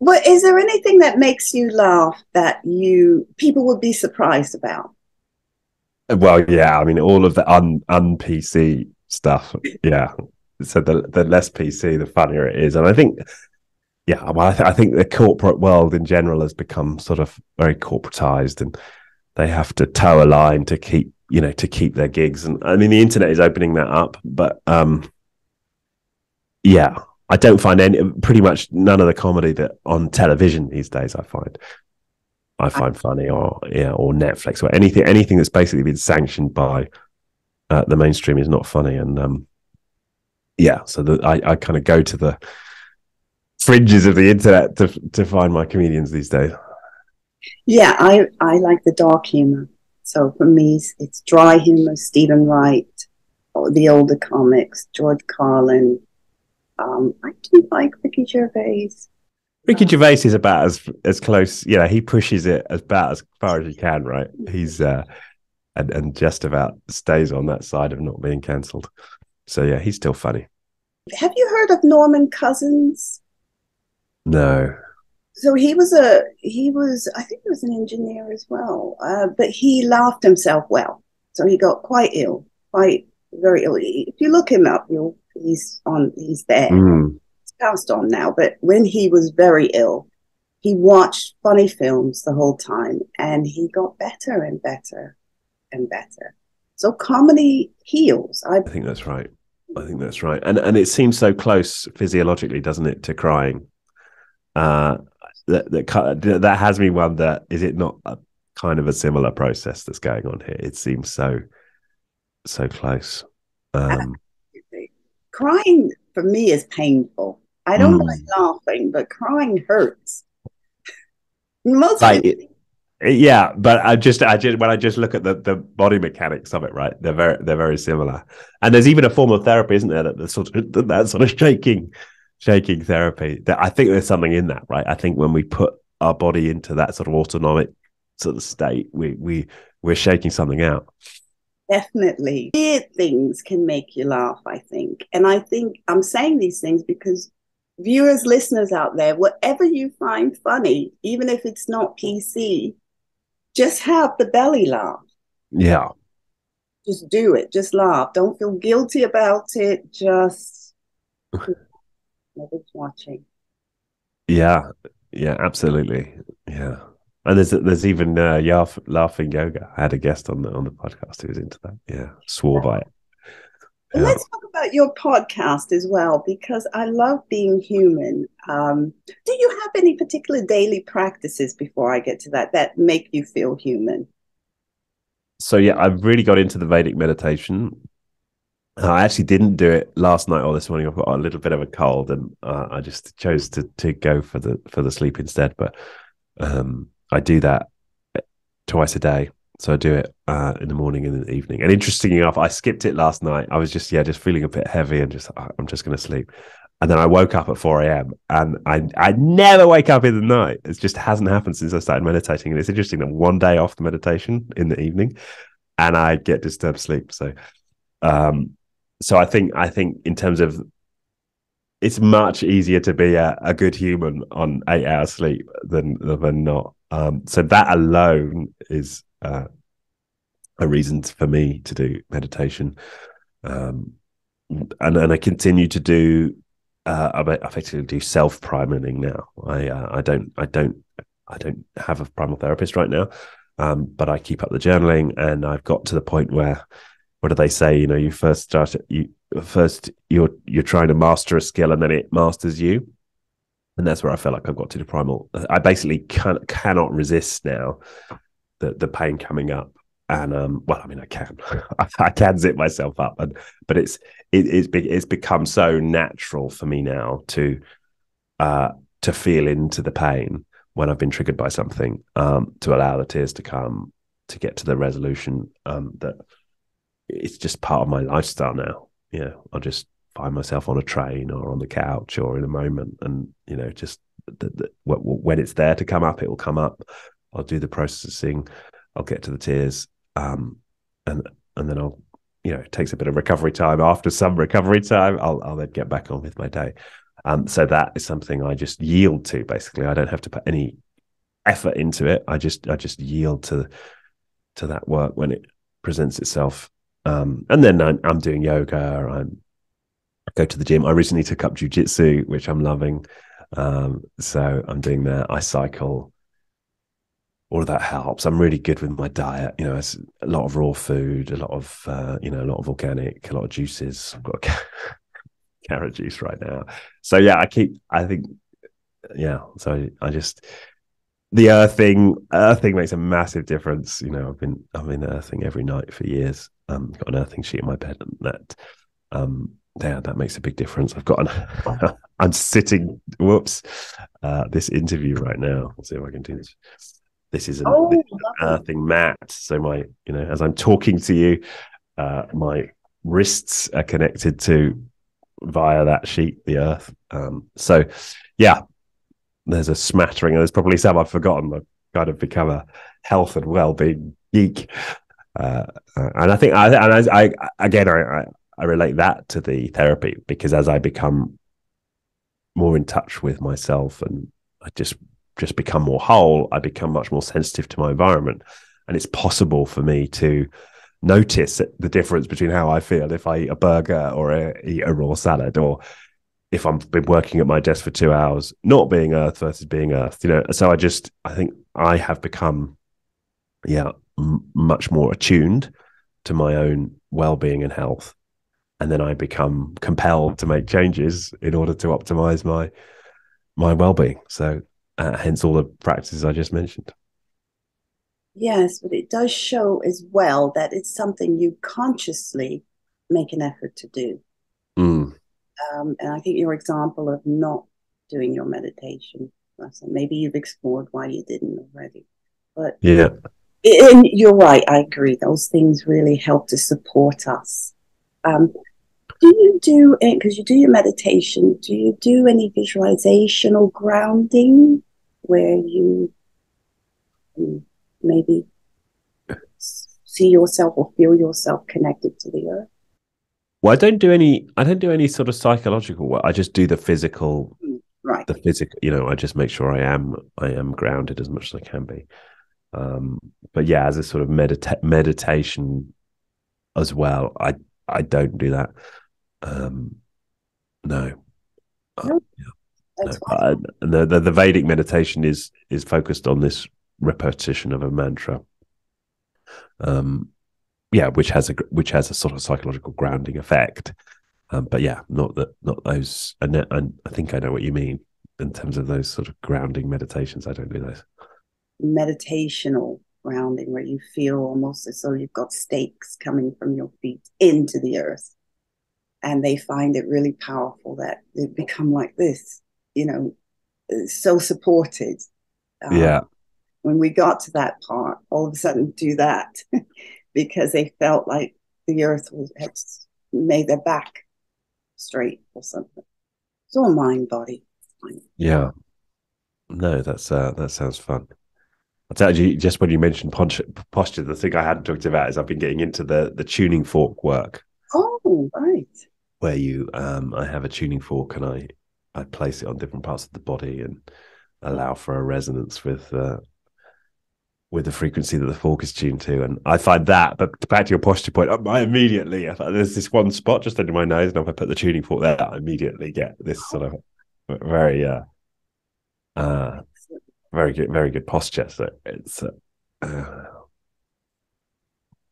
Well, is there anything that makes you laugh that you people would be surprised about? Well, yeah, I mean, all of the un un PC stuff. Yeah, so the the less PC, the funnier it is, and I think. Yeah, well, I, th- I think the corporate world in general has become sort of very corporatized, and they have to toe a line to keep you know to keep their gigs. And i mean the internet is opening that up but um yeah i don't find any pretty much none of the comedy that on television these days i find i find funny or yeah or netflix or anything anything that's basically been sanctioned by uh, the mainstream is not funny. And um yeah so the, i i kind of go to the fringes of the internet to to find my comedians these days. Yeah i i like the dark humor so for me, it's dry humor, Steven Wright, or the older comics, George Carlin. Um, I do like Ricky Gervais. Ricky Gervais is about as as close, you know, he pushes it as about as far as he can, right? He's uh and, and just about stays on that side of not being cancelled. So yeah, he's still funny. Have you heard of Norman Cousins? No so he was a he was I think he was an engineer as well, uh, but he laughed himself well. So he got quite ill, quite very ill. If you look him up, you'll he's on he's there. Mm. He's passed on now, but when he was very ill, he watched funny films the whole time, and he got better and better and better. So comedy heals. I, I think that's right. I think that's right, and and it seems so close physiologically, doesn't it, to crying? Uh, that that that has me wonder: is it not a kind of a similar process that's going on here? It seems so so close. Um, crying for me is painful. I don't mm. like laughing, but crying hurts. Most right. It, yeah, but I just, I just, when I just look at the, the body mechanics of it, right, they're very, they're very similar. And there's even a form of therapy, isn't there, that the sort of that sort of shaking shaking therapy. That I think there's something in that, right? I think when we put our body into that sort of autonomic sort of state, we we we're shaking something out. Definitely. Weird things can make you laugh, I think. And I think I'm saying these things because viewers, listeners out there, whatever you find funny, even if it's not PC, just have the belly laugh. Yeah. Just do it. Just laugh. Don't feel guilty about it. Just nobody's watching. Yeah, yeah, absolutely. Yeah. And there's there's even uh, Yarf, laughing yoga. I had a guest on the on the podcast who was into that. Yeah, swore by it. Yeah. Let's talk about your podcast as well because I love being human. Um, do you have any particular daily practices before I get to that that make you feel human? so yeah, I've really got into the Vedic meditation. I actually didn't do it last night or this morning. I've got a little bit of a cold, and uh, I just chose to to go for the for the sleep instead. But um, I do that twice a day. So I do it uh, in the morning and in the evening. And interestingly enough, I skipped it last night. I was just yeah, just feeling a bit heavy and just I'm just going to sleep. And then I woke up at 4 a.m. and I I never wake up in the night. It just hasn't happened since I started meditating. And it's interesting that one day off the meditation in the evening, and I get disturbed sleep. So, um, so I think I think in terms of it's much easier to be a, a good human on eight hours sleep than than not. Um, so that alone is uh, a reason for me to do meditation. Um, and and I continue to do uh, I effectively do self priming now. I uh, I don't I don't I don't have a primal therapist right now, um, but I keep up the journaling, and I've got to the point where what do they say? You know, you first start you first you're you're trying to master a skill, and then it masters you, and that's where I feel like I've got to the primal. I basically can, cannot resist now the the pain coming up and um well i mean i can I, can zip myself up and but it's it, it's it's become so natural for me now to uh to feel into the pain when i've been triggered by something um to allow the tears to come to get to the resolution um that it's just part of my lifestyle now yeah i'll just find myself on a train or on the couch or in a moment and you know just the, the, when it's there to come up it will come up i'll do the processing I'll get to the tears um, and and then I'll you know it takes a bit of recovery time. After some recovery time, I'll I'll then get back on with my day. Um, so that is something I just yield to. Basically, I don't have to put any effort into it. I just I just yield to to that work when it presents itself. Um, and then I'm, I'm doing yoga. I'm I go to the gym. I recently took up jujitsu, which I'm loving. Um, so I'm doing that. I cycle all of that helps. I'm really good with my diet. You know, it's a lot of raw food, a lot of uh, you know, a lot of organic, a lot of juices. I've got carrot juice right now. So yeah, I keep. I think yeah. So I just the earthing earthing makes a massive difference. You know, I've been I've been earthing every night for years. Um, got an earthing sheet in my bed, and that um, yeah, that makes a big difference. I've got an. I'm sitting. Whoops. Uh, this interview right now. Let's see if I can do this. This is an, oh, earthing mat. So my, you know, as I'm talking to you, uh, my wrists are connected to via that sheet, the earth. Um, so, yeah, there's a smattering. And there's probably some I've forgotten. I've kind of become a health and well-being geek, uh, uh and I think, I, and I, I again, I, I relate that to the therapy because as I become more in touch with myself and I just just become more whole, I become much more sensitive to my environment. And it's possible for me to notice the difference between how I feel if I eat a burger or a, eat a raw salad, or if I've been working at my desk for two hours, not being earth versus being earth. You know, so I just I think I have become, yeah, m- much more attuned to my own well-being and health, and then I become compelled to make changes in order to optimize my my well-being. So uh, hence all the practices I just mentioned. Yes, but it does show as well that it's something you consciously make an effort to do. Mm. Um, and I think your example of not doing your meditation, maybe you've explored why you didn't already. But yeah, and you're right. I agree. Those things really help to support us. Um, do you do because you do your meditation? Do you do any visualization or grounding where you maybe see yourself or feel yourself connected to the earth? Well, I don't do any. I don't do any sort of psychological work. I just do the physical, mm, right? The physical. You know, I just make sure I am. I am grounded as much as I can be. Um, but yeah, as a sort of medita- meditation as well, I I don't do that. Um, no. Uh, yeah. No, the, the, the Vedic meditation is is focused on this repetition of a mantra. Um, yeah, which has a which has a sort of psychological grounding effect. Um, but yeah, not that not those. And, and I think I know what you mean in terms of those sort of grounding meditations. I don't do those. Meditational grounding where you feel almost as though you've got stakes coming from your feet into the earth. And they find it really powerful that they become like this, you know, so supported. Um, yeah. When we got to that part, all of a sudden do that because they felt like the earth was had made their back straight or something. It's all mind body. Yeah. No, that's uh, that sounds fun. I'll tell you, just when you mentioned posture, the thing I hadn't talked about is I've been getting into the the tuning fork work. Oh, right. Where you, um, I have a tuning fork and I, I place it on different parts of the body and allow for a resonance with, uh, with the frequency that the fork is tuned to. And I find that, but back to your posture point, I immediately, there's this one spot just under my nose, and if I put the tuning fork there, I immediately get this sort of very, uh, uh, very good, very good posture. So it's uh, uh,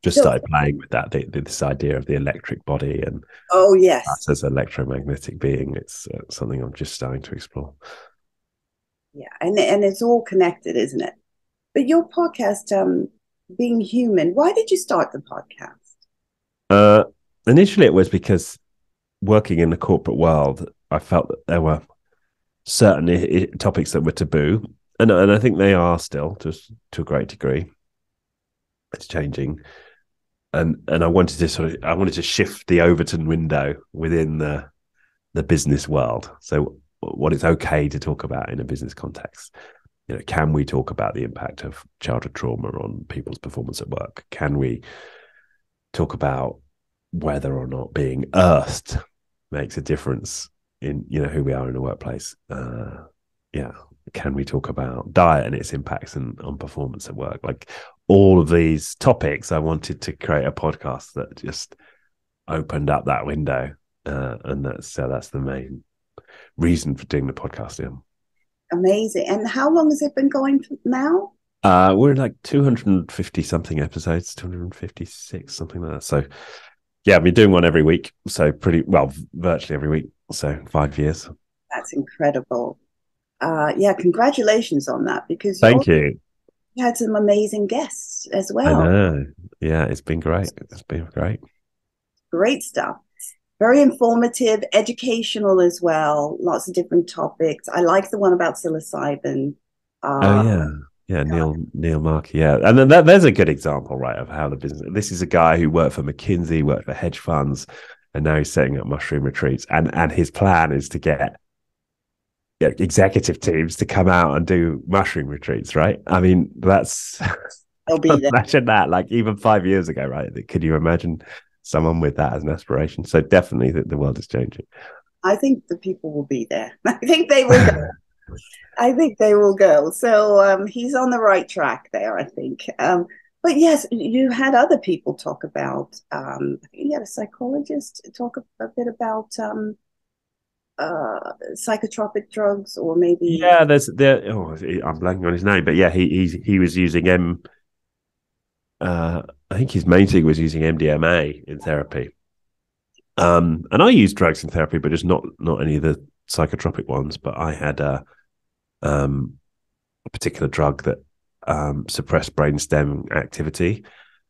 just started playing with that the, this idea of the electric body and oh yes, as electromagnetic being. It's uh, something I'm just starting to explore. Yeah, and and it's all connected, isn't it? But your podcast, um, being human, why did you start the podcast? Uh, initially, it was because working in the corporate world, I felt that there were certain I- topics that were taboo and and I think they are still to to a great degree. It's changing, and and I wanted to sort of I wanted to shift the Overton window within the the business world. So what it's okay to talk about in a business context. You know, can we talk about the impact of childhood trauma on people's performance at work? Can we talk about whether or not being earthed makes a difference in you know who we are in the workplace? Uh, yeah, can we talk about diet and its impacts and, on performance at work? Like all of these topics, I wanted to create a podcast that just opened up that window, uh, and that's so that's the main reason for doing the podcast. Yeah. Amazing. And how long has it been going now? Uh, we're in like 250 something episodes, 256, something like that. So, yeah, I've been doing one every week. So, pretty well, virtually every week. So, five years. That's incredible uh, yeah, congratulations on that because thank you. You had some amazing guests as well. Yeah, it's been great. It's been great. Great stuff. Very informative, educational as well. Lots of different topics. I like the one about psilocybin. Uh, oh yeah, yeah, Neil Neil Mark. Yeah, and then that, there's a good example, right, of how the business. This is a guy who worked for McKinsey, worked for hedge funds, and now he's setting up mushroom retreats. And and his plan is to get executive teams to come out and do mushroom retreats, right? I mean, that's imagine that. Like even five years ago, right? Could you imagine someone with that as an aspiration? So definitely, the, the world is changing. I think the people will be there. I think they will. Go. I think they will go. So um, he's on the right track there. I think. Um, but yes, you had other people talk about. Um, you had a psychologist talk a, a bit about um, uh, psychotropic drugs or maybe yeah there's there oh i'm blanking on his name but yeah he he's, he was using m uh i think his main thing was using mdma in therapy. Um and i use drugs in therapy but just not not any of the psychotropic ones but i had a um a particular drug that um suppressed brainstem activity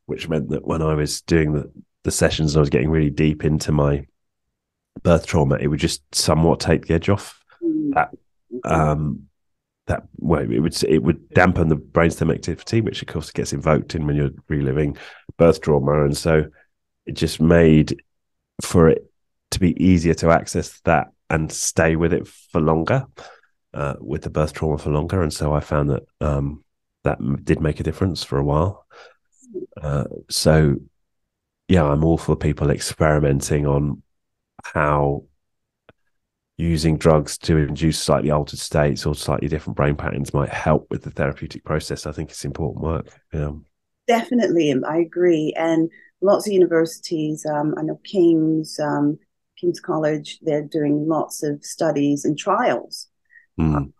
which meant that when i was doing the the sessions i was getting really deep into my birth trauma, it would just somewhat take the edge off mm. that. Um, that well, it would it would dampen the brainstem activity, which of course gets invoked in when you're reliving birth trauma, and so it just made for it to be easier to access that and stay with it for longer, uh, with the birth trauma for longer, and so I found that um, that did make a difference for a while. Uh, so yeah, I'm all for people experimenting on how using drugs to induce slightly altered states or slightly different brain patterns might help with the therapeutic process. I think it's important work. Yeah. Definitely, I agree. And lots of universities, um, I know King's, um, King's College, they're doing lots of studies and trials mm.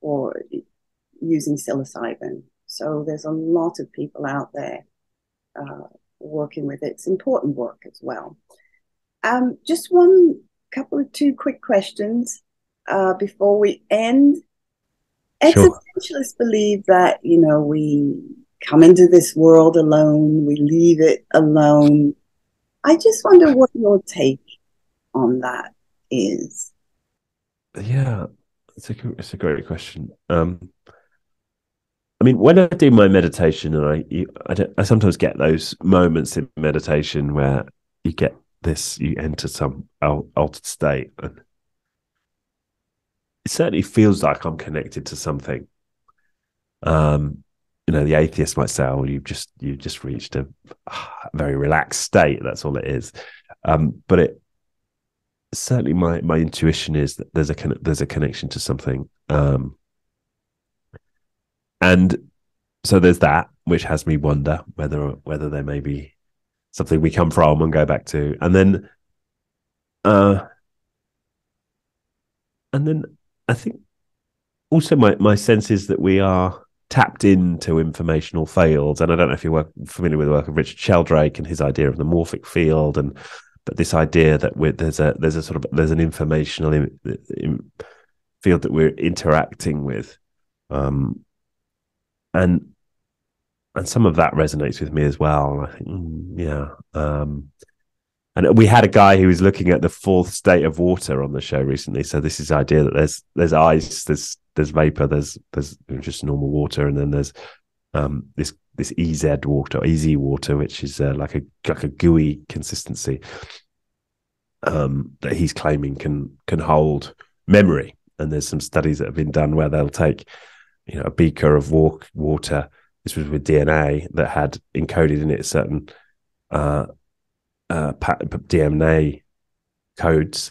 for using psilocybin. So there's a lot of people out there uh, working with it. It's important work as well. Um, just one couple of two quick questions uh, before we end. Sure. Existentialists believe that you know we come into this world alone, we leave it alone. I just wonder what your take on that is. Yeah, it's a it's a great question. Um, I mean, when I do my meditation, and I I, I sometimes get those moments in meditation where you get this, you enter some altered state, and it certainly feels like I'm connected to something. Um, you know, the atheist might say, "Oh, you've just you've just reached a, very relaxed state." That's all it is. Um, but it certainly my my intuition is that there's a con- there's a connection to something. Um, and so there's that, which has me wonder whether whether there may be something we come from and go back to, and then, uh, and then I think also my my sense is that we are tapped into informational fields, and I don't know if you're familiar with the work of Richard Sheldrake and his idea of the morphic field, and but this idea that there's a there's a sort of there's an informational in, in field that we're interacting with, um, and and some of that resonates with me as well. I think, mm, yeah. Um, and we had a guy who was looking at the fourth state of water on the show recently. So this is the idea that there's there's ice, there's there's vapor, there's there's just normal water, and then there's um, this this EZ water, EZ water, which is uh, like a like a gooey consistency um, that he's claiming can can hold memory. And there's some studies that have been done where they'll take you know a beaker of walk, water. This was with DNA that had encoded in it certain uh, uh, DNA codes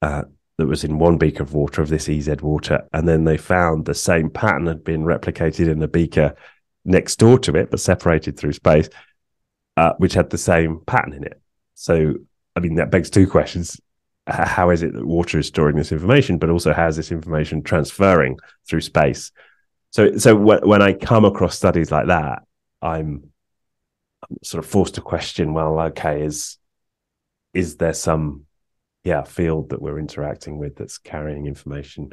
uh, that was in one beaker of water of this EZ water, and then they found the same pattern had been replicated in the beaker next door to it, but separated through space, uh, which had the same pattern in it. So, I mean, that begs two questions: How is it that water is storing this information, but also how is this information transferring through space? So, so when I come across studies like that, I'm sort of forced to question well okay is is there some yeah field that we're interacting with that's carrying information?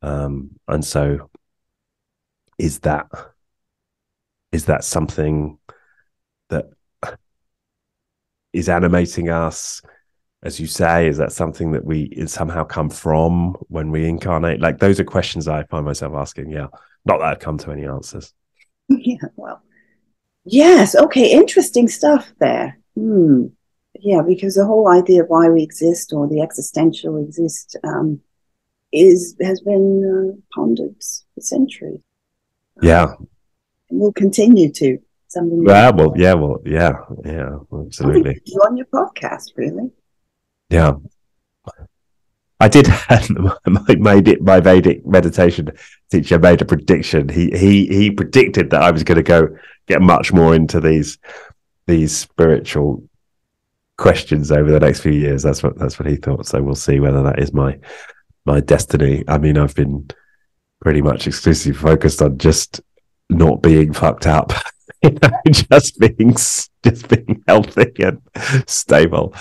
Um and so is that is that something that is animating us? As you say is that something that we somehow come from when we incarnate? Like those are questions i find myself asking yeah not that i've come to any answers yeah well Yes. Okay. Interesting stuff there. Hmm. Yeah, because the whole idea of why we exist or the existential exist um, is has been uh, pondered for centuries. Yeah, and will continue to. Something. Yeah. Well. Yeah. Well. Yeah. Yeah. Absolutely. You on your podcast, really. Yeah. I did my, it, my Vedic meditation teacher made a prediction. He he he predicted that I was going to go get much more into these these spiritual questions over the next few years. That's what that's what he thought. So we'll see whether that is my my destiny. I mean, I've been pretty much exclusively focused on just not being fucked up, just being just being healthy and stable.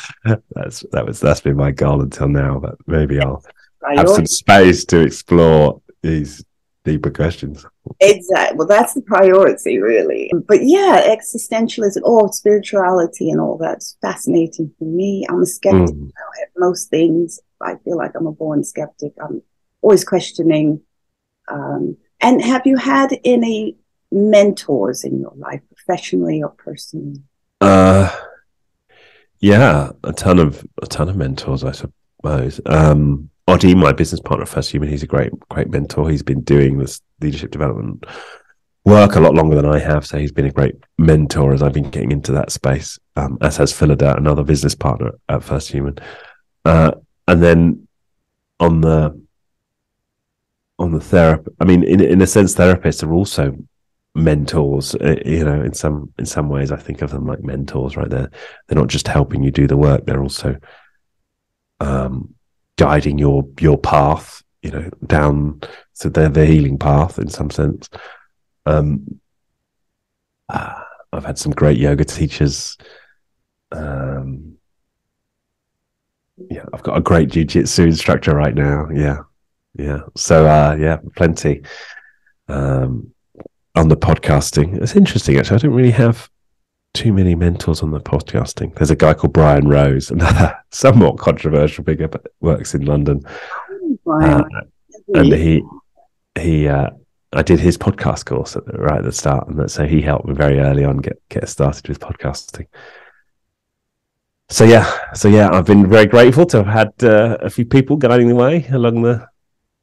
That's that was that's been my goal until now. But maybe I'll have some space to explore these deeper questions. Exactly. Well, that's the priority, really. But yeah, existentialism or spirituality and all that's fascinating for me. I'm a skeptic mm. about most things. I feel like I'm a born skeptic. I'm always questioning. Um, and have you had any mentors in your life, professionally or personally? Uh, yeah, a ton of a ton of mentors, I suppose. Um, Oddy, my business partner at FirstHuman, he's a great, great mentor. He's been doing this leadership development work a lot longer than I have. So he's been a great mentor as I've been getting into that space, um, as has Philida, another business partner at FirstHuman. Uh, and then on the on the therapy, I mean, in in a sense, therapists are also mentors. Uh, you know, in some in some ways, I think of them like mentors. Right, they're they're not just helping you do the work; they're also um, guiding your your path, you know, down so they're the healing path in some sense. Um, uh, I've had some great yoga teachers. Um, yeah, I've got a great jujitsu instructor right now. Yeah, yeah. So uh, yeah, plenty. Um, on the podcasting. It's interesting actually. I don't really have too many mentors on the podcasting. There's a guy called Brian Rose, another somewhat controversial figure, but works in London. Uh, and he he uh, I did his podcast course at the, right at the start, and so he helped me very early on get get started with podcasting. So yeah, so yeah, I've been very grateful to have had uh, a few people guiding the way along the,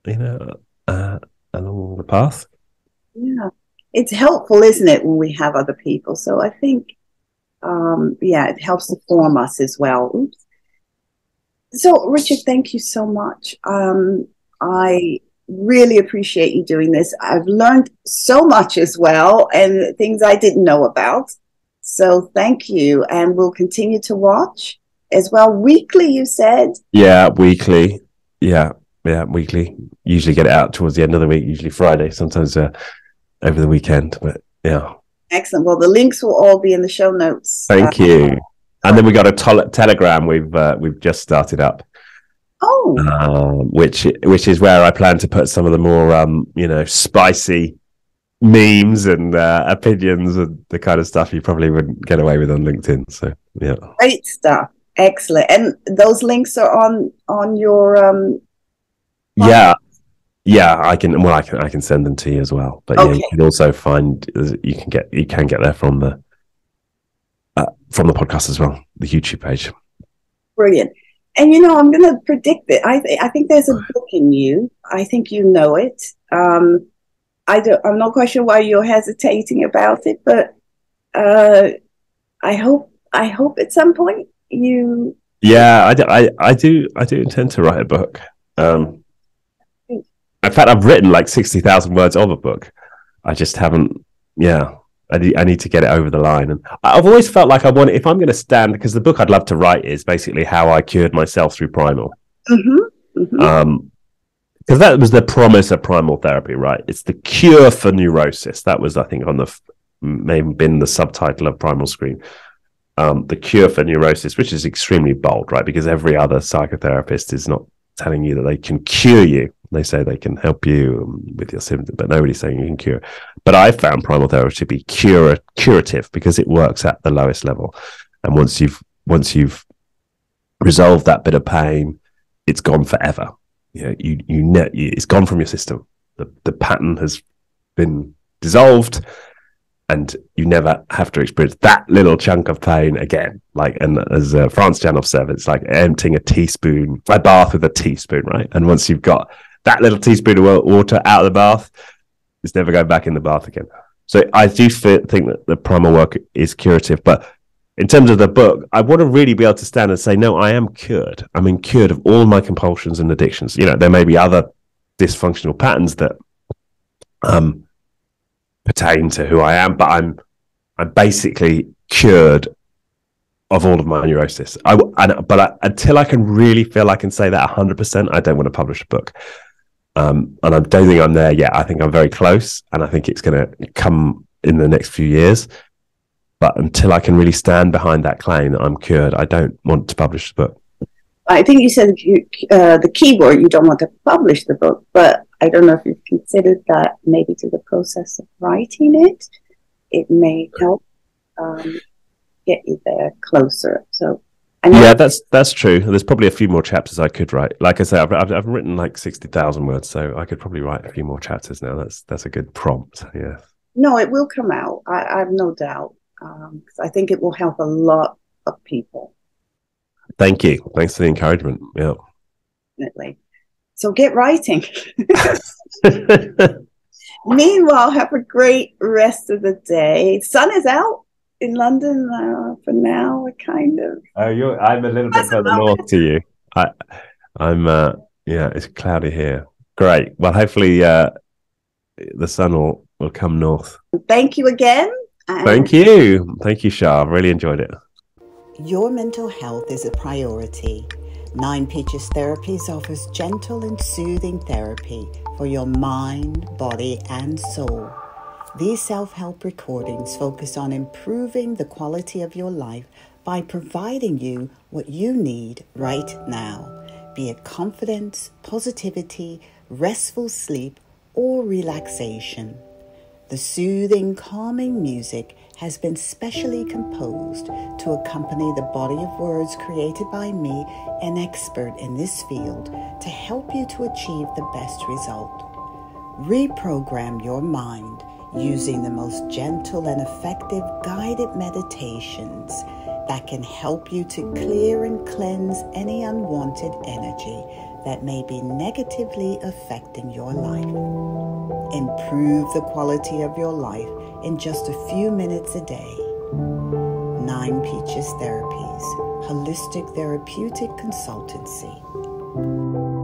you know, uh, along the path. Yeah, it's helpful, isn't it, when we have other people? So I think, um, yeah, it helps to form us as well. Oops. So Richard, thank you so much. Um, I really appreciate you doing this. I've learned so much as well, and things I didn't know about. So thank you, and we'll continue to watch as well. Weekly, you said. Yeah, weekly. Yeah, yeah, weekly. Usually get it out towards the end of the week. Usually Friday. Sometimes uh, over the weekend. But yeah. Excellent. Well, the links will all be in the show notes. Thank uh, you. And then we got a telegram. We've uh, we've just started up. Oh. Um, which which is where I plan to put some of the more um, you know spicy memes and uh, opinions and the kind of stuff you probably wouldn't get away with on LinkedIn. So yeah, great stuff. Excellent. And those links are on on your um. Yeah, yeah. I can. Well, I can. I can send them to you as well. But okay. yeah, you can also find you can get you can get there from the uh, from the podcast as well, the YouTube page. Brilliant. And you know, I'm going to predict it. I th- I think there's a book in you. I think you know it. Um, I don't, I'm not quite sure why you're hesitating about it, but uh, I hope I hope at some point you. Yeah, I, do, I, I do I do intend to write a book. Um, in fact, I've written like sixty thousand words of a book. I just haven't. Yeah, I need, I need to get it over the line. And I've always felt like I want, if I'm going to stand, because the book I'd love to write is basically how I cured myself through primal. Mm-hmm. Mm-hmm. Um, because that was the promise of primal therapy, right? It's the cure for neurosis. That was, I think, on the maybe been the subtitle of Primal Scream. Um, the cure for neurosis, which is extremely bold, right? Because every other psychotherapist is not telling you that they can cure you. They say they can help you um, with your symptoms, but nobody's saying you can cure. But I found primal therapy to be cura- curative because it works at the lowest level. And once you've once you've resolved that bit of pain, it's gone forever you know, you you it's gone from your system. The the pattern has been dissolved, and you never have to experience that little chunk of pain again. Like, and as uh, Frantz Janov said, it's like emptying a teaspoon, a bath with a teaspoon, right? And once you've got that little teaspoon of water out of the bath, it's never going back in the bath again. So I do think that the primal work is curative, but in terms of the book, I want to really be able to stand and say, no, I am cured. I'm in cured of all my compulsions and addictions. You know, there may be other dysfunctional patterns that um, pertain to who I am, but I'm I'm basically cured of all of my neurosis. I but I, until I can really feel I can say that 100, percent I don't want to publish a book. Um, and I don't think I'm there yet. I think I'm very close, and I think it's going to come in the next few years. But until I can really stand behind that claim that I'm cured, I don't want to publish the book. I think you said uh, the keyword you don't want to publish the book, but I don't know if you've considered that maybe to the process of writing it, it may help um, get you there closer. So yeah, that's that's true. There's probably a few more chapters I could write. Like I say, I've I've, I've written like sixty thousand words, so I could probably write a few more chapters now. That's that's a good prompt. Yeah. No, it will come out. I, I have no doubt um, I think it will help a lot of people. Thank you. Thanks for the encouragement. Yeah. Definitely. So get writing. Meanwhile, have a great rest of the day. Sun is out in London uh, for now, kind of. Oh, you're. I'm a little bit further north to you. I, I'm. Uh, yeah, it's cloudy here. Great. Well, hopefully, uh, the sun will will come north. Thank you again Thank you. Thank you, Shah. Really enjoyed it. Your mental health is a priority. Nine Peaches Therapies offers gentle and soothing therapy for your mind, body, and soul. These self help recordings focus on improving the quality of your life by providing you what you need right now, be it confidence, positivity, restful sleep, or relaxation. The soothing, calming music has been specially composed to accompany the body of words created by me, an expert in this field, to help you to achieve the best result. Reprogram your mind using the most gentle and effective guided meditations that can help you to clear and cleanse any unwanted energy that may be negatively affecting your life. Improve the quality of your life in just a few minutes a day. Nine Peaches Therapies, Holistic Therapeutic Consultancy.